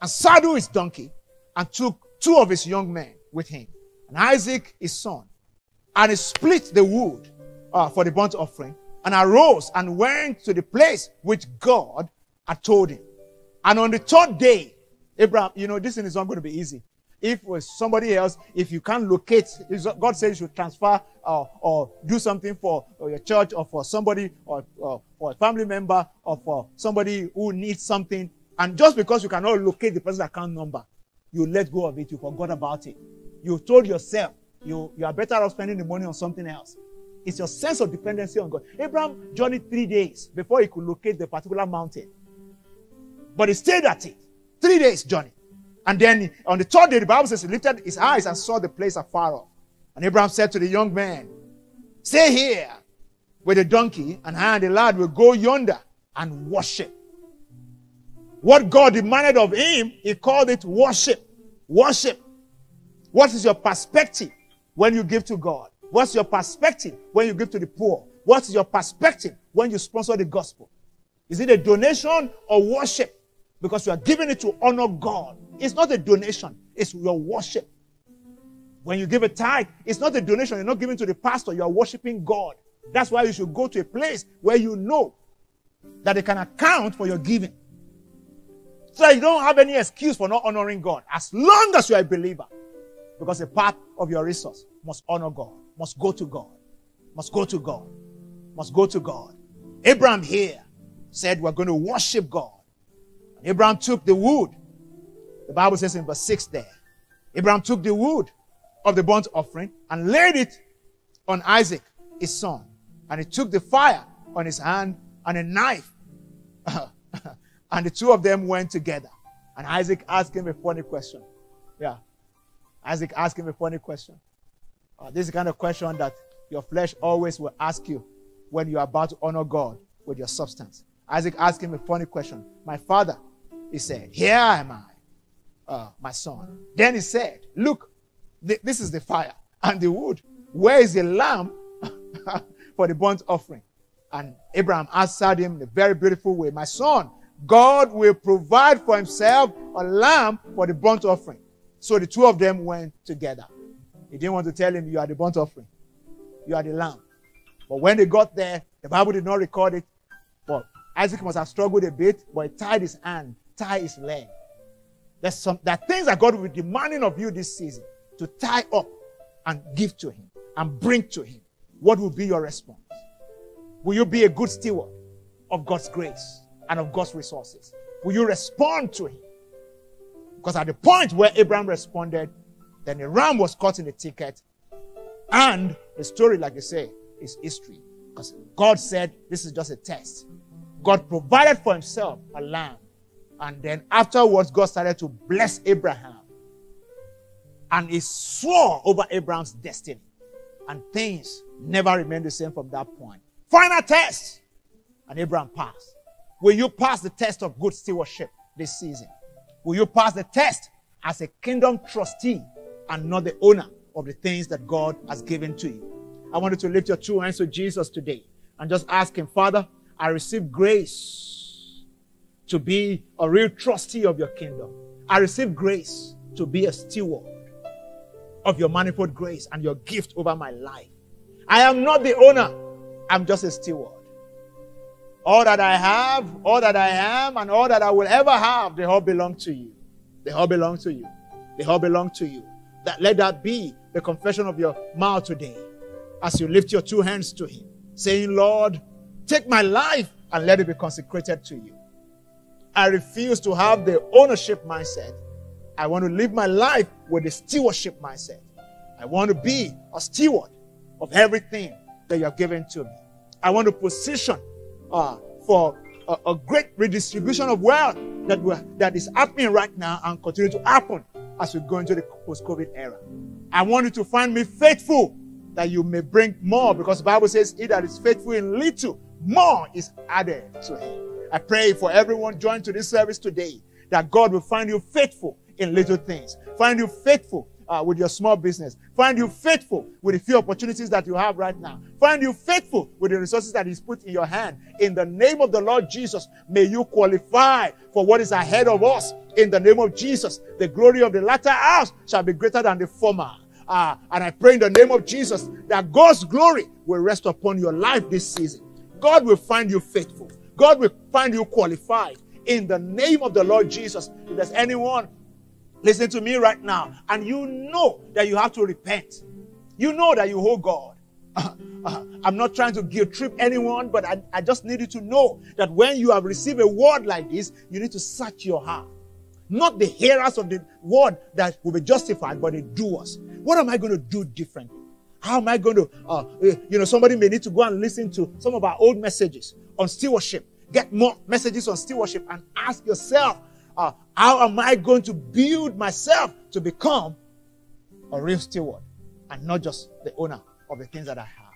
and saddled his donkey and took two of his young men with him and Isaac his son and he split the wood uh, for the burnt offering and arose and went to the place which God had told him. And on the third day, Abraham, you know, this thing is not going to be easy. If with somebody else, if you can't locate, God says you should transfer uh, or do something for your church or for somebody or, or for a family member or for somebody who needs something, and just because you cannot locate the person's account number, you let go of it, you forgot about it. You told yourself you, you are better off spending the money on something else. It's your sense of dependency on God. Abraham journeyed three days before he could locate the particular mountain. But he stayed at it. Three days journey. And then on the third day, the Bible says he lifted his eyes and saw the place afar off. And Abraham said to the young man, Stay here with the donkey, and I and the lad will go yonder and worship. What God demanded of him, he called it worship. Worship. What is your perspective when you give to God? What's your perspective when you give to the poor? What's your perspective when you sponsor the gospel? Is it a donation or worship? Because you are giving it to honor God. It's not a donation, it's your worship. When you give a tithe, it's not a donation. You're not giving to the pastor, you are worshiping God. That's why you should go to a place where you know that they can account for your giving. So that you don't have any excuse for not honoring God as long as you are a believer. Because a part of your resource must honor God, must go to God, must go to God, must go to God. Abraham here said, We're going to worship God. And Abraham took the wood. The Bible says in verse 6 there. Abraham took the wood of the burnt offering and laid it on Isaac, his son. And he took the fire on his hand and a knife. and the two of them went together. And Isaac asked him a funny question. Yeah. Isaac asked him a funny question. Uh, this is the kind of question that your flesh always will ask you when you are about to honor God with your substance. Isaac asked him a funny question. My father, he said, Here am I, uh, my son. Then he said, Look, th- this is the fire and the wood. Where is the lamb for the burnt offering? And Abraham answered him in a very beautiful way My son, God will provide for himself a lamb for the burnt offering. So the two of them went together. He didn't want to tell him, You are the burnt offering, you are the lamb. But when they got there, the Bible did not record it. But Isaac must have struggled a bit, but he tied his hand, tied his leg. There's some there are things that God will be demanding of you this season to tie up and give to Him and bring to Him. What will be your response? Will you be a good steward of God's grace and of God's resources? Will you respond to Him? Because at the point where Abraham responded, then the ram was caught in the ticket, and the story, like I say, is history. Because God said this is just a test. God provided for Himself a lamb And then afterwards, God started to bless Abraham. And he swore over Abraham's destiny. And things never remained the same from that point. Final test. And Abraham passed. Will you pass the test of good stewardship this season? Will you pass the test as a kingdom trustee and not the owner of the things that God has given to you? I want you to lift your two hands to Jesus today and just ask Him, Father, I receive grace to be a real trustee of your kingdom. I receive grace to be a steward of your manifold grace and your gift over my life. I am not the owner, I'm just a steward. All that I have, all that I am, and all that I will ever have, they all belong to you. They all belong to you. They all belong to you. That let that be the confession of your mouth today as you lift your two hands to him, saying, Lord, take my life and let it be consecrated to you. I refuse to have the ownership mindset. I want to live my life with the stewardship mindset. I want to be a steward of everything that you have given to me. I want to position uh, for a, a great redistribution of wealth that, that is happening right now and continue to happen as we go into the post-COVID era. I want you to find me faithful that you may bring more because the Bible says he that is faithful in little, more is added to him. I pray for everyone joined to this service today that God will find you faithful in little things. Find you faithful uh, with your small business. Find you faithful with the few opportunities that you have right now. Find you faithful with the resources that He's put in your hand. In the name of the Lord Jesus, may you qualify for what is ahead of us. In the name of Jesus, the glory of the latter house shall be greater than the former. Uh, and I pray in the name of Jesus that God's glory will rest upon your life this season. God will find you faithful. God will find you qualified. In the name of the Lord Jesus, if there's anyone Listen to me right now. And you know that you have to repent. You know that you owe God. Uh, uh, I'm not trying to guilt trip anyone, but I, I just need you to know that when you have received a word like this, you need to search your heart. Not the hearers of the word that will be justified, but the doers. What am I going to do differently? How am I going to, uh, eh, you know, somebody may need to go and listen to some of our old messages on stewardship. Get more messages on stewardship and ask yourself, uh, how am I going to build myself to become a real steward and not just the owner of the things that I have?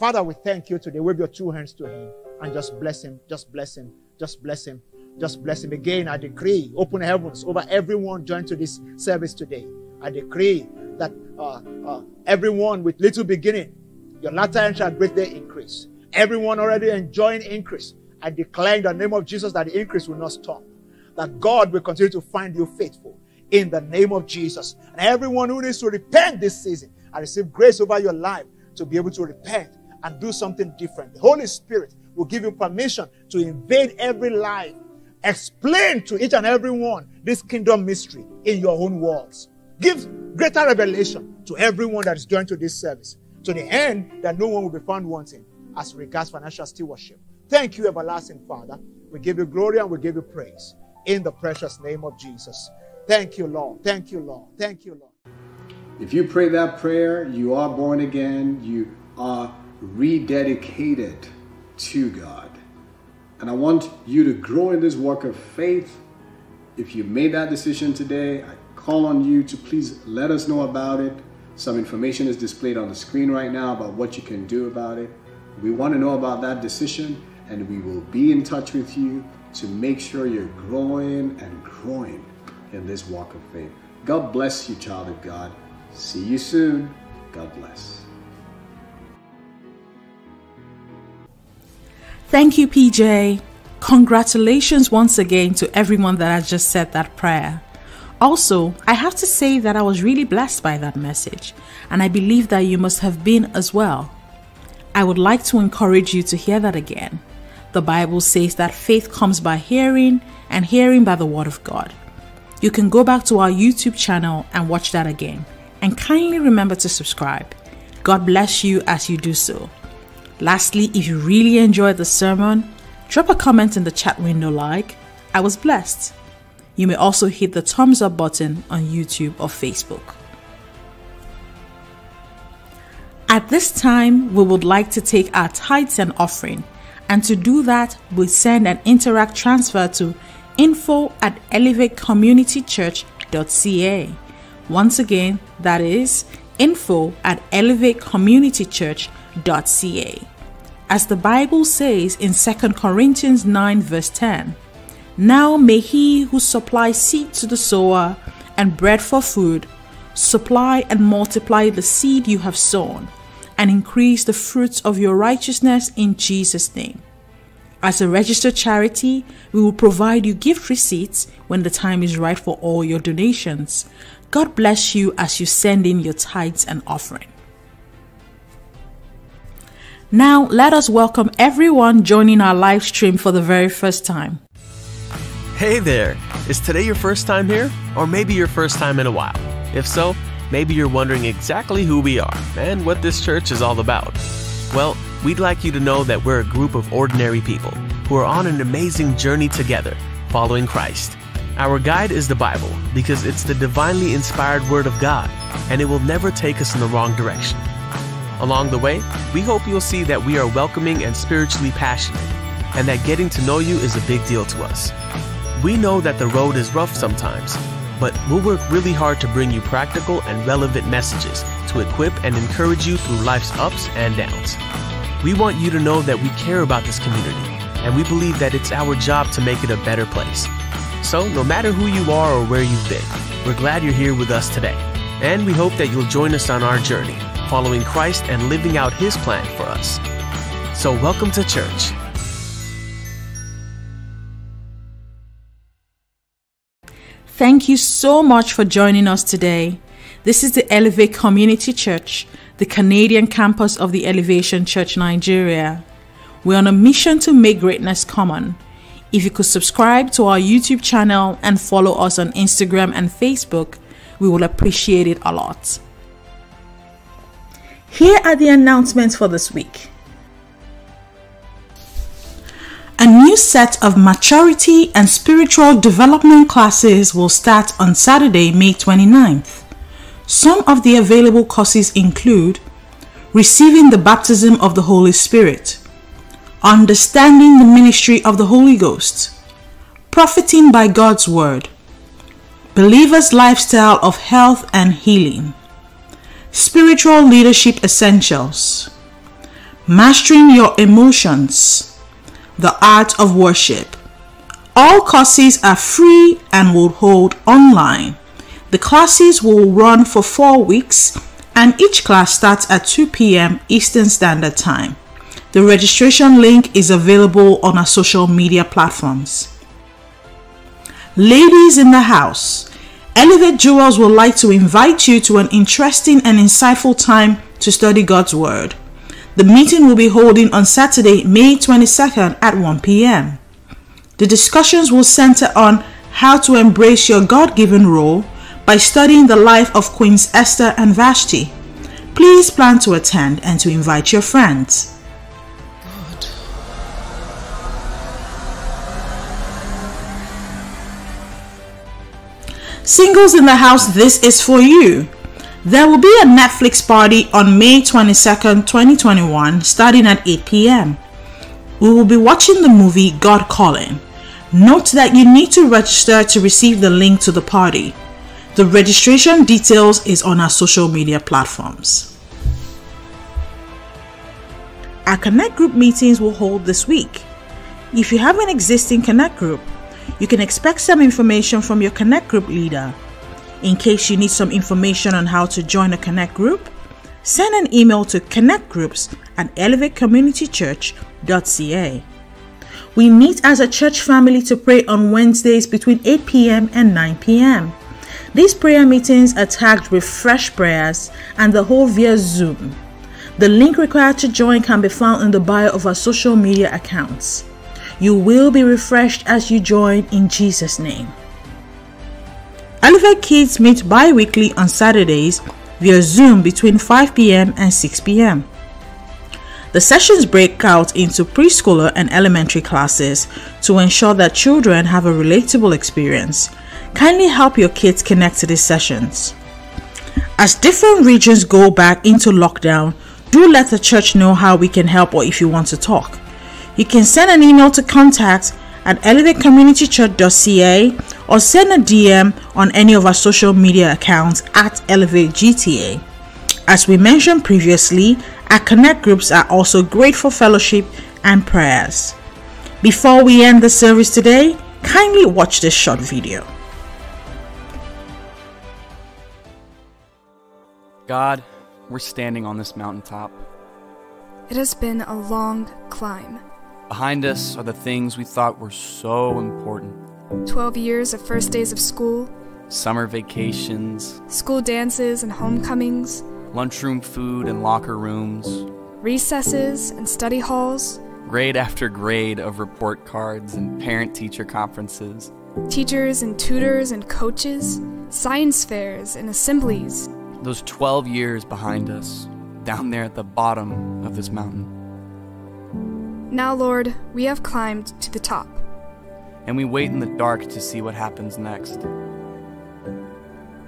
Father, we thank you today. Wave your two hands to him and just bless him, just bless him, just bless him, just bless him. Again, I decree open heavens over everyone joined to this service today. I decree that uh, uh, everyone with little beginning, your latter end shall greatly increase. Everyone already enjoying increase. I declare in the name of Jesus that the increase will not stop that God will continue to find you faithful in the name of Jesus. And everyone who needs to repent this season, I receive grace over your life to be able to repent and do something different. The Holy Spirit will give you permission to invade every life. Explain to each and every one this kingdom mystery in your own words. Give greater revelation to everyone that is joined to this service to the end that no one will be found wanting as regards financial stewardship. Thank you, everlasting Father. We give you glory and we give you praise in the precious name of Jesus. Thank you, Lord. Thank you, Lord. Thank you, Lord. If you pray that prayer, you are born again, you are rededicated to God. And I want you to grow in this work of faith. If you made that decision today, I call on you to please let us know about it. Some information is displayed on the screen right now about what you can do about it. We want to know about that decision and we will be in touch with you to make sure you're growing and growing in this walk of faith. God bless you, child of God. See you soon. God bless. Thank you, PJ. Congratulations once again to everyone that has just said that prayer. Also, I have to say that I was really blessed by that message, and I believe that you must have been as well. I would like to encourage you to hear that again. The Bible says that faith comes by hearing, and hearing by the Word of God. You can go back to our YouTube channel and watch that again. And kindly remember to subscribe. God bless you as you do so. Lastly, if you really enjoyed the sermon, drop a comment in the chat window like, I was blessed. You may also hit the thumbs up button on YouTube or Facebook. At this time, we would like to take our tithes and offering, and to do that, we send an Interac transfer to info at elevatecommunitychurch.ca. Once again, that is info at elevatecommunitychurch.ca. As the Bible says in 2 Corinthians 9, verse 10, Now may he who supplies seed to the sower and bread for food supply and multiply the seed you have sown and increase the fruits of your righteousness in Jesus' name. As a registered charity, we will provide you gift receipts when the time is right for all your donations. God bless you as you send in your tithes and offering. Now, let us welcome everyone joining our live stream for the very first time. Hey there! Is today your first time here? Or maybe your first time in a while? If so, maybe you're wondering exactly who we are and what this church is all about. Well, we'd like you to know that we're a group of ordinary people who are on an amazing journey together, following Christ. Our guide is the Bible because it's the divinely inspired Word of God and it will never take us in the wrong direction. Along the way, we hope you'll see that we are welcoming and spiritually passionate, and that getting to know you is a big deal to us. We know that the road is rough sometimes, but we'll work really hard to bring you practical and relevant messages to equip and encourage you through life's ups and downs. We want you to know that we care about this community, and we believe that it's our job to make it a better place. So, no matter who you are or where you've been, we're glad you're here with us today, and we hope that you'll join us on our journey, following Christ and living out His plan for us. So, welcome to church. Thank you so much for joining us today. This is the Elevate Community Church, the Canadian campus of the Elevation Church Nigeria. We're on a mission to make greatness common. If you could subscribe to our YouTube channel and follow us on Instagram and Facebook, we will appreciate it a lot. Here are the announcements for this week. A new set of maturity and spiritual development classes will start on Saturday, May 29th. Some of the available courses include Receiving the Baptism of the Holy Spirit, Understanding the Ministry of the Holy Ghost, Profiting by God's Word, Believer's Lifestyle of Health and Healing, Spiritual Leadership Essentials, Mastering Your Emotions, The Art of Worship. All courses are free and will hold online. The classes will run for four weeks and each class starts at 2 p.m. Eastern Standard Time. The registration link is available on our social media platforms. Ladies in the house, Elevate Jewels would like to invite you to an interesting and insightful time to study God's Word. The meeting will be holding on Saturday, May 22nd at 1 p.m. The discussions will center on how to embrace your God given role by studying the life of Queens Esther and Vashti. Please plan to attend and to invite your friends. Singles in the house, this is for you. There will be a Netflix party on May 22nd, 2021, starting at 8 p.m. We will be watching the movie God Calling. Note that you need to register to receive the link to the party. The registration details is on our social media platforms. Our Connect Group meetings will hold this week. If you have an existing Connect Group, you can expect some information from your Connect Group leader. In case you need some information on how to join a Connect Group, send an email to connectgroups at elevatecommunitychurch.ca. We meet as a church family to pray on Wednesdays between 8 p.m. and 9 p.m. These prayer meetings are tagged with fresh prayers and the whole via Zoom. The link required to join can be found in the bio of our social media accounts. You will be refreshed as you join in Jesus' name. Elevate Kids meet bi weekly on Saturdays via Zoom between 5 p.m. and 6 p.m. The sessions break out into preschooler and elementary classes to ensure that children have a relatable experience. Kindly help your kids connect to these sessions. As different regions go back into lockdown, do let the church know how we can help or if you want to talk. You can send an email to contact at elevatecommunitychurch.ca or send a DM on any of our social media accounts at Elevate GTA. As we mentioned previously, our connect groups are also great for fellowship and prayers. Before we end the service today, kindly watch this short video. God, we're standing on this mountaintop. It has been a long climb. Behind us are the things we thought were so important 12 years of first days of school, summer vacations, school dances and homecomings, lunchroom food and locker rooms, recesses and study halls, grade after grade of report cards and parent teacher conferences, teachers and tutors and coaches, science fairs and assemblies. those 12 years behind us, down there at the bottom of this mountain. Now, Lord, we have climbed to the top. And we wait in the dark to see what happens next.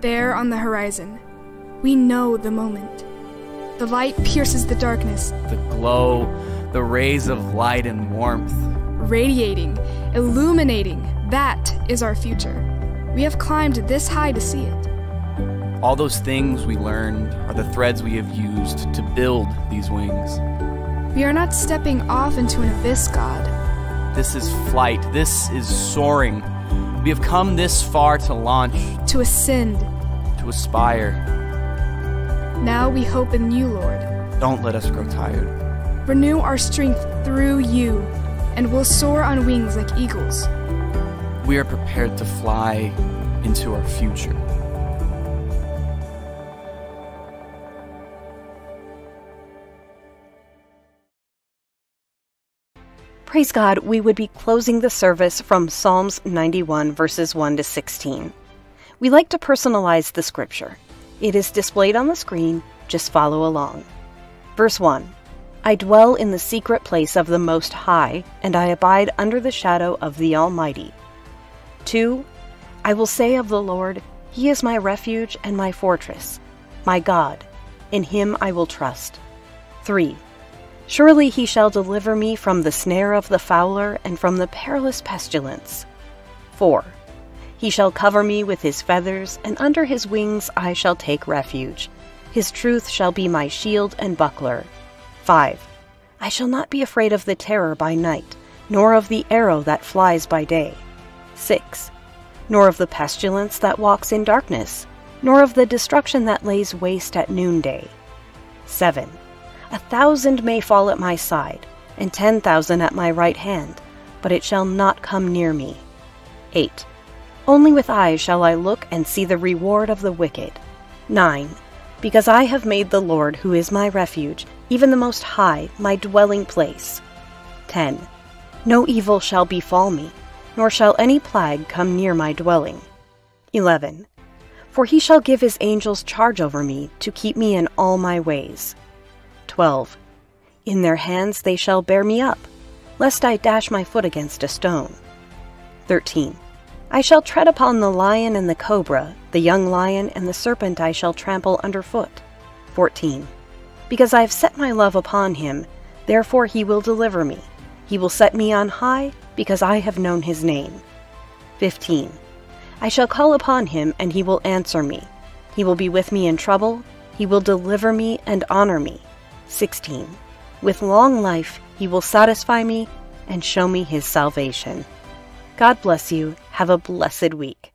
There on the horizon, we know the moment. The light pierces the darkness, The glow, the rays of light and warmth. radiating, illuminating. That is our future. We have climbed this high to see it. All those things we learned are the threads we have used to build these wings. We are not stepping off into an abyss, God. This is flight. This is soaring. We have come this far to launch, To ascend. to aspire. Now we hope in you, Lord. Don't let us grow tired. Renew our strength through you, and we'll soar on wings like eagles. We are prepared to fly into our future. Praise God, we would be closing the service from Psalms 91, verses 1 to 16. We like to personalize the scripture. It is displayed on the screen, just follow along. Verse 1 I dwell in the secret place of the Most High, and I abide under the shadow of the Almighty. 2 I will say of the Lord, He is my refuge and my fortress, my God. In Him I will trust. 3 Surely he shall deliver me from the snare of the fowler and from the perilous pestilence. 4. He shall cover me with his feathers, and under his wings I shall take refuge. His truth shall be my shield and buckler. 5. I shall not be afraid of the terror by night, nor of the arrow that flies by day. 6. Nor of the pestilence that walks in darkness, nor of the destruction that lays waste at noonday. 7. A thousand may fall at my side, and ten thousand at my right hand, but it shall not come near me. 8. Only with eyes shall I look and see the reward of the wicked. 9. Because I have made the Lord, who is my refuge, even the Most High, my dwelling place. 10. No evil shall befall me, nor shall any plague come near my dwelling. 11. For he shall give his angels charge over me, to keep me in all my ways. 12. In their hands they shall bear me up, lest I dash my foot against a stone. 13. I shall tread upon the lion and the cobra, the young lion and the serpent I shall trample under foot. 14. Because I have set my love upon him, therefore he will deliver me. He will set me on high, because I have known his name. 15. I shall call upon him, and he will answer me. He will be with me in trouble. He will deliver me and honor me. 16. With long life he will satisfy me and show me his salvation. God bless you. Have a blessed week.